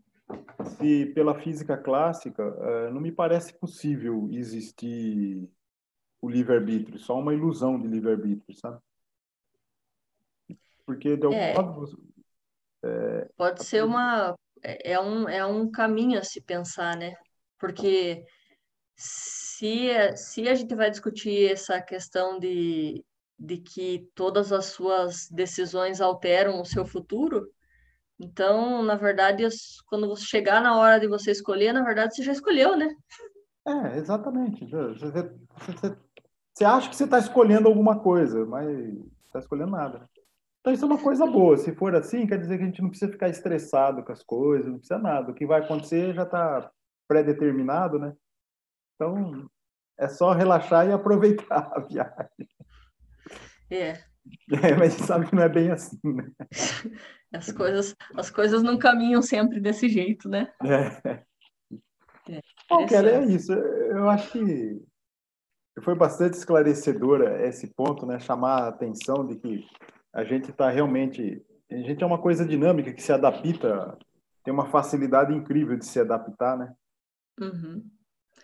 Se pela física clássica, uh, não me parece possível existir o livre-arbítrio, só uma ilusão de livre-arbítrio, sabe? Porque de algum é, modo. É, pode ser uma. É, é um, é um caminho a se pensar, né? Porque se, se a gente vai discutir essa questão de, de que todas as suas decisões alteram o seu futuro, então, na verdade, quando você chegar na hora de você escolher, na verdade, você já escolheu, né? É, exatamente. Você, você, você acha que você está escolhendo alguma coisa, mas não está escolhendo nada. Então, isso é uma coisa boa. Se for assim, quer dizer que a gente não precisa ficar estressado com as coisas, não precisa nada. O que vai acontecer já está pré-determinado, né? Então, é só relaxar e aproveitar a viagem. É. é mas sabe que não é bem assim, né? [LAUGHS] As coisas, as coisas não caminham sempre desse jeito, né? É. é Bom, Kelly, é isso. Eu acho que foi bastante esclarecedora esse ponto, né? Chamar a atenção de que a gente está realmente. A gente é uma coisa dinâmica que se adapta, tem uma facilidade incrível de se adaptar, né? Uhum.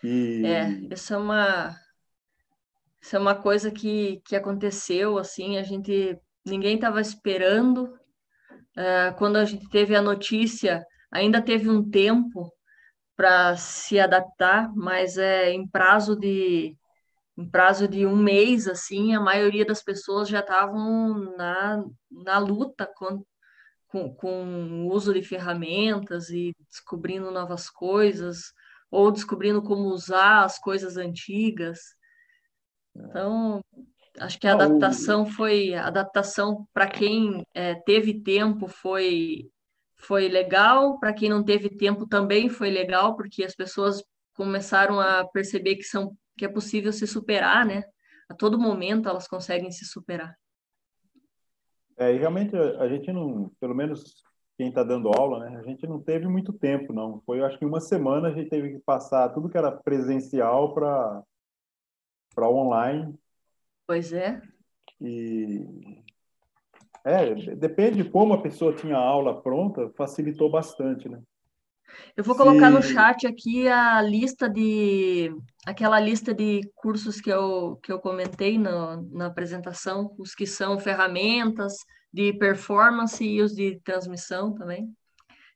E... É, isso é uma, isso é uma coisa que, que aconteceu, assim, a gente, ninguém estava esperando. Uh, quando a gente teve a notícia, ainda teve um tempo para se adaptar, mas é em prazo de em prazo de um mês, assim, a maioria das pessoas já estavam na, na luta com, com, com o uso de ferramentas e descobrindo novas coisas ou descobrindo como usar as coisas antigas. Então, acho que a adaptação foi a adaptação para quem é, teve tempo foi foi legal, para quem não teve tempo também foi legal, porque as pessoas começaram a perceber que são que é possível se superar, né? A todo momento elas conseguem se superar. É, e realmente a gente não, pelo menos quem está dando aula, né? A gente não teve muito tempo, não. Foi, acho que uma semana a gente teve que passar tudo que era presencial para para online. Pois é. E é, depende de como a pessoa tinha a aula pronta, facilitou bastante, né? Eu vou colocar no chat aqui a lista de aquela lista de cursos que eu, que eu comentei no, na apresentação, os que são ferramentas, de performance e os de transmissão também.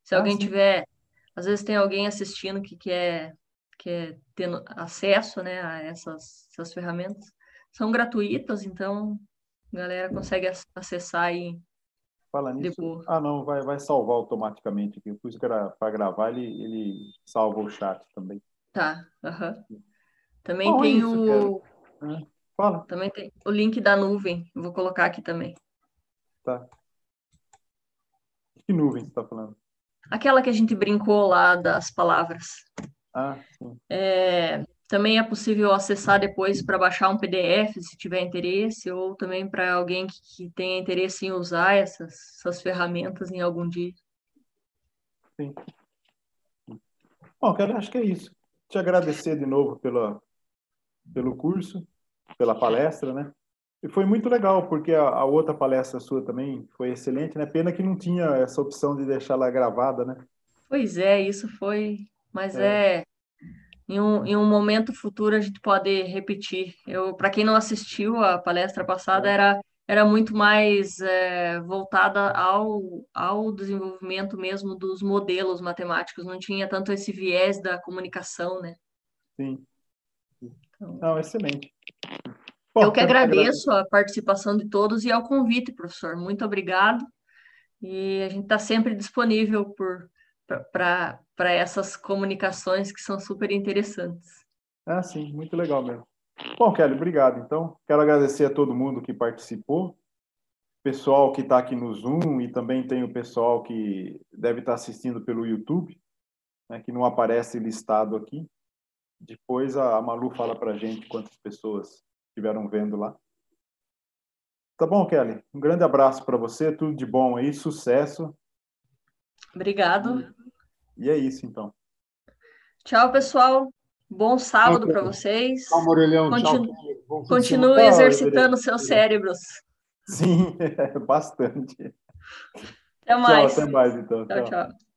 Se ah, alguém sim. tiver, às vezes tem alguém assistindo que quer, quer ter acesso né, a essas, essas ferramentas. São gratuitas, então a galera consegue acessar e Fala nisso. Ah, não, vai, vai salvar automaticamente aqui. Eu pus para gravar, ele, ele salva o chat também. Tá, aham. Também tem isso, o. Fala. Também tem o link da nuvem. Vou colocar aqui também. Tá. Que nuvem você está falando? Aquela que a gente brincou lá das palavras. Ah, sim. É, também é possível acessar depois para baixar um PDF, se tiver interesse, ou também para alguém que, que, tenha interesse em usar essas, essas ferramentas em algum dia. Sim. Bom, cara, acho que é isso. Te agradecer de novo pela, pelo curso, pela palestra, né? E foi muito legal, porque a, a, outra palestra sua também foi excelente, né? Pena que não tinha essa opção de deixar ela gravada, né? Pois é, isso foi. Mas é, é em um, em um momento futuro a gente pode repetir. Eu, para quem não assistiu a palestra passada, é. era, era muito mais é, voltada ao, ao desenvolvimento mesmo dos modelos matemáticos, não tinha tanto esse viés da comunicação, né? Sim. Então, não, excelente. Eu que agradeço a participação de todos e ao convite, professor. Muito obrigado. E a gente está sempre disponível para essas comunicações que são super interessantes. Ah, sim, muito legal mesmo. Bom, Kelly, obrigado. Então, quero agradecer a todo mundo que participou, pessoal que está aqui no Zoom e também tem o pessoal que deve estar tá assistindo pelo YouTube, né, que não aparece listado aqui. Depois a Malu fala para a gente quantas pessoas estiveram vendo lá. Tá bom, Kelly? Um grande abraço para você, tudo de bom aí, sucesso. Obrigado. E é isso, então. Tchau, pessoal. Bom sábado para vocês. Tchau, Morelhão. Continu... Tchau. Continue exercitando seus cérebros. Sim, [LAUGHS] bastante. Até mais. Tchau, até mais, então. tchau. tchau. tchau.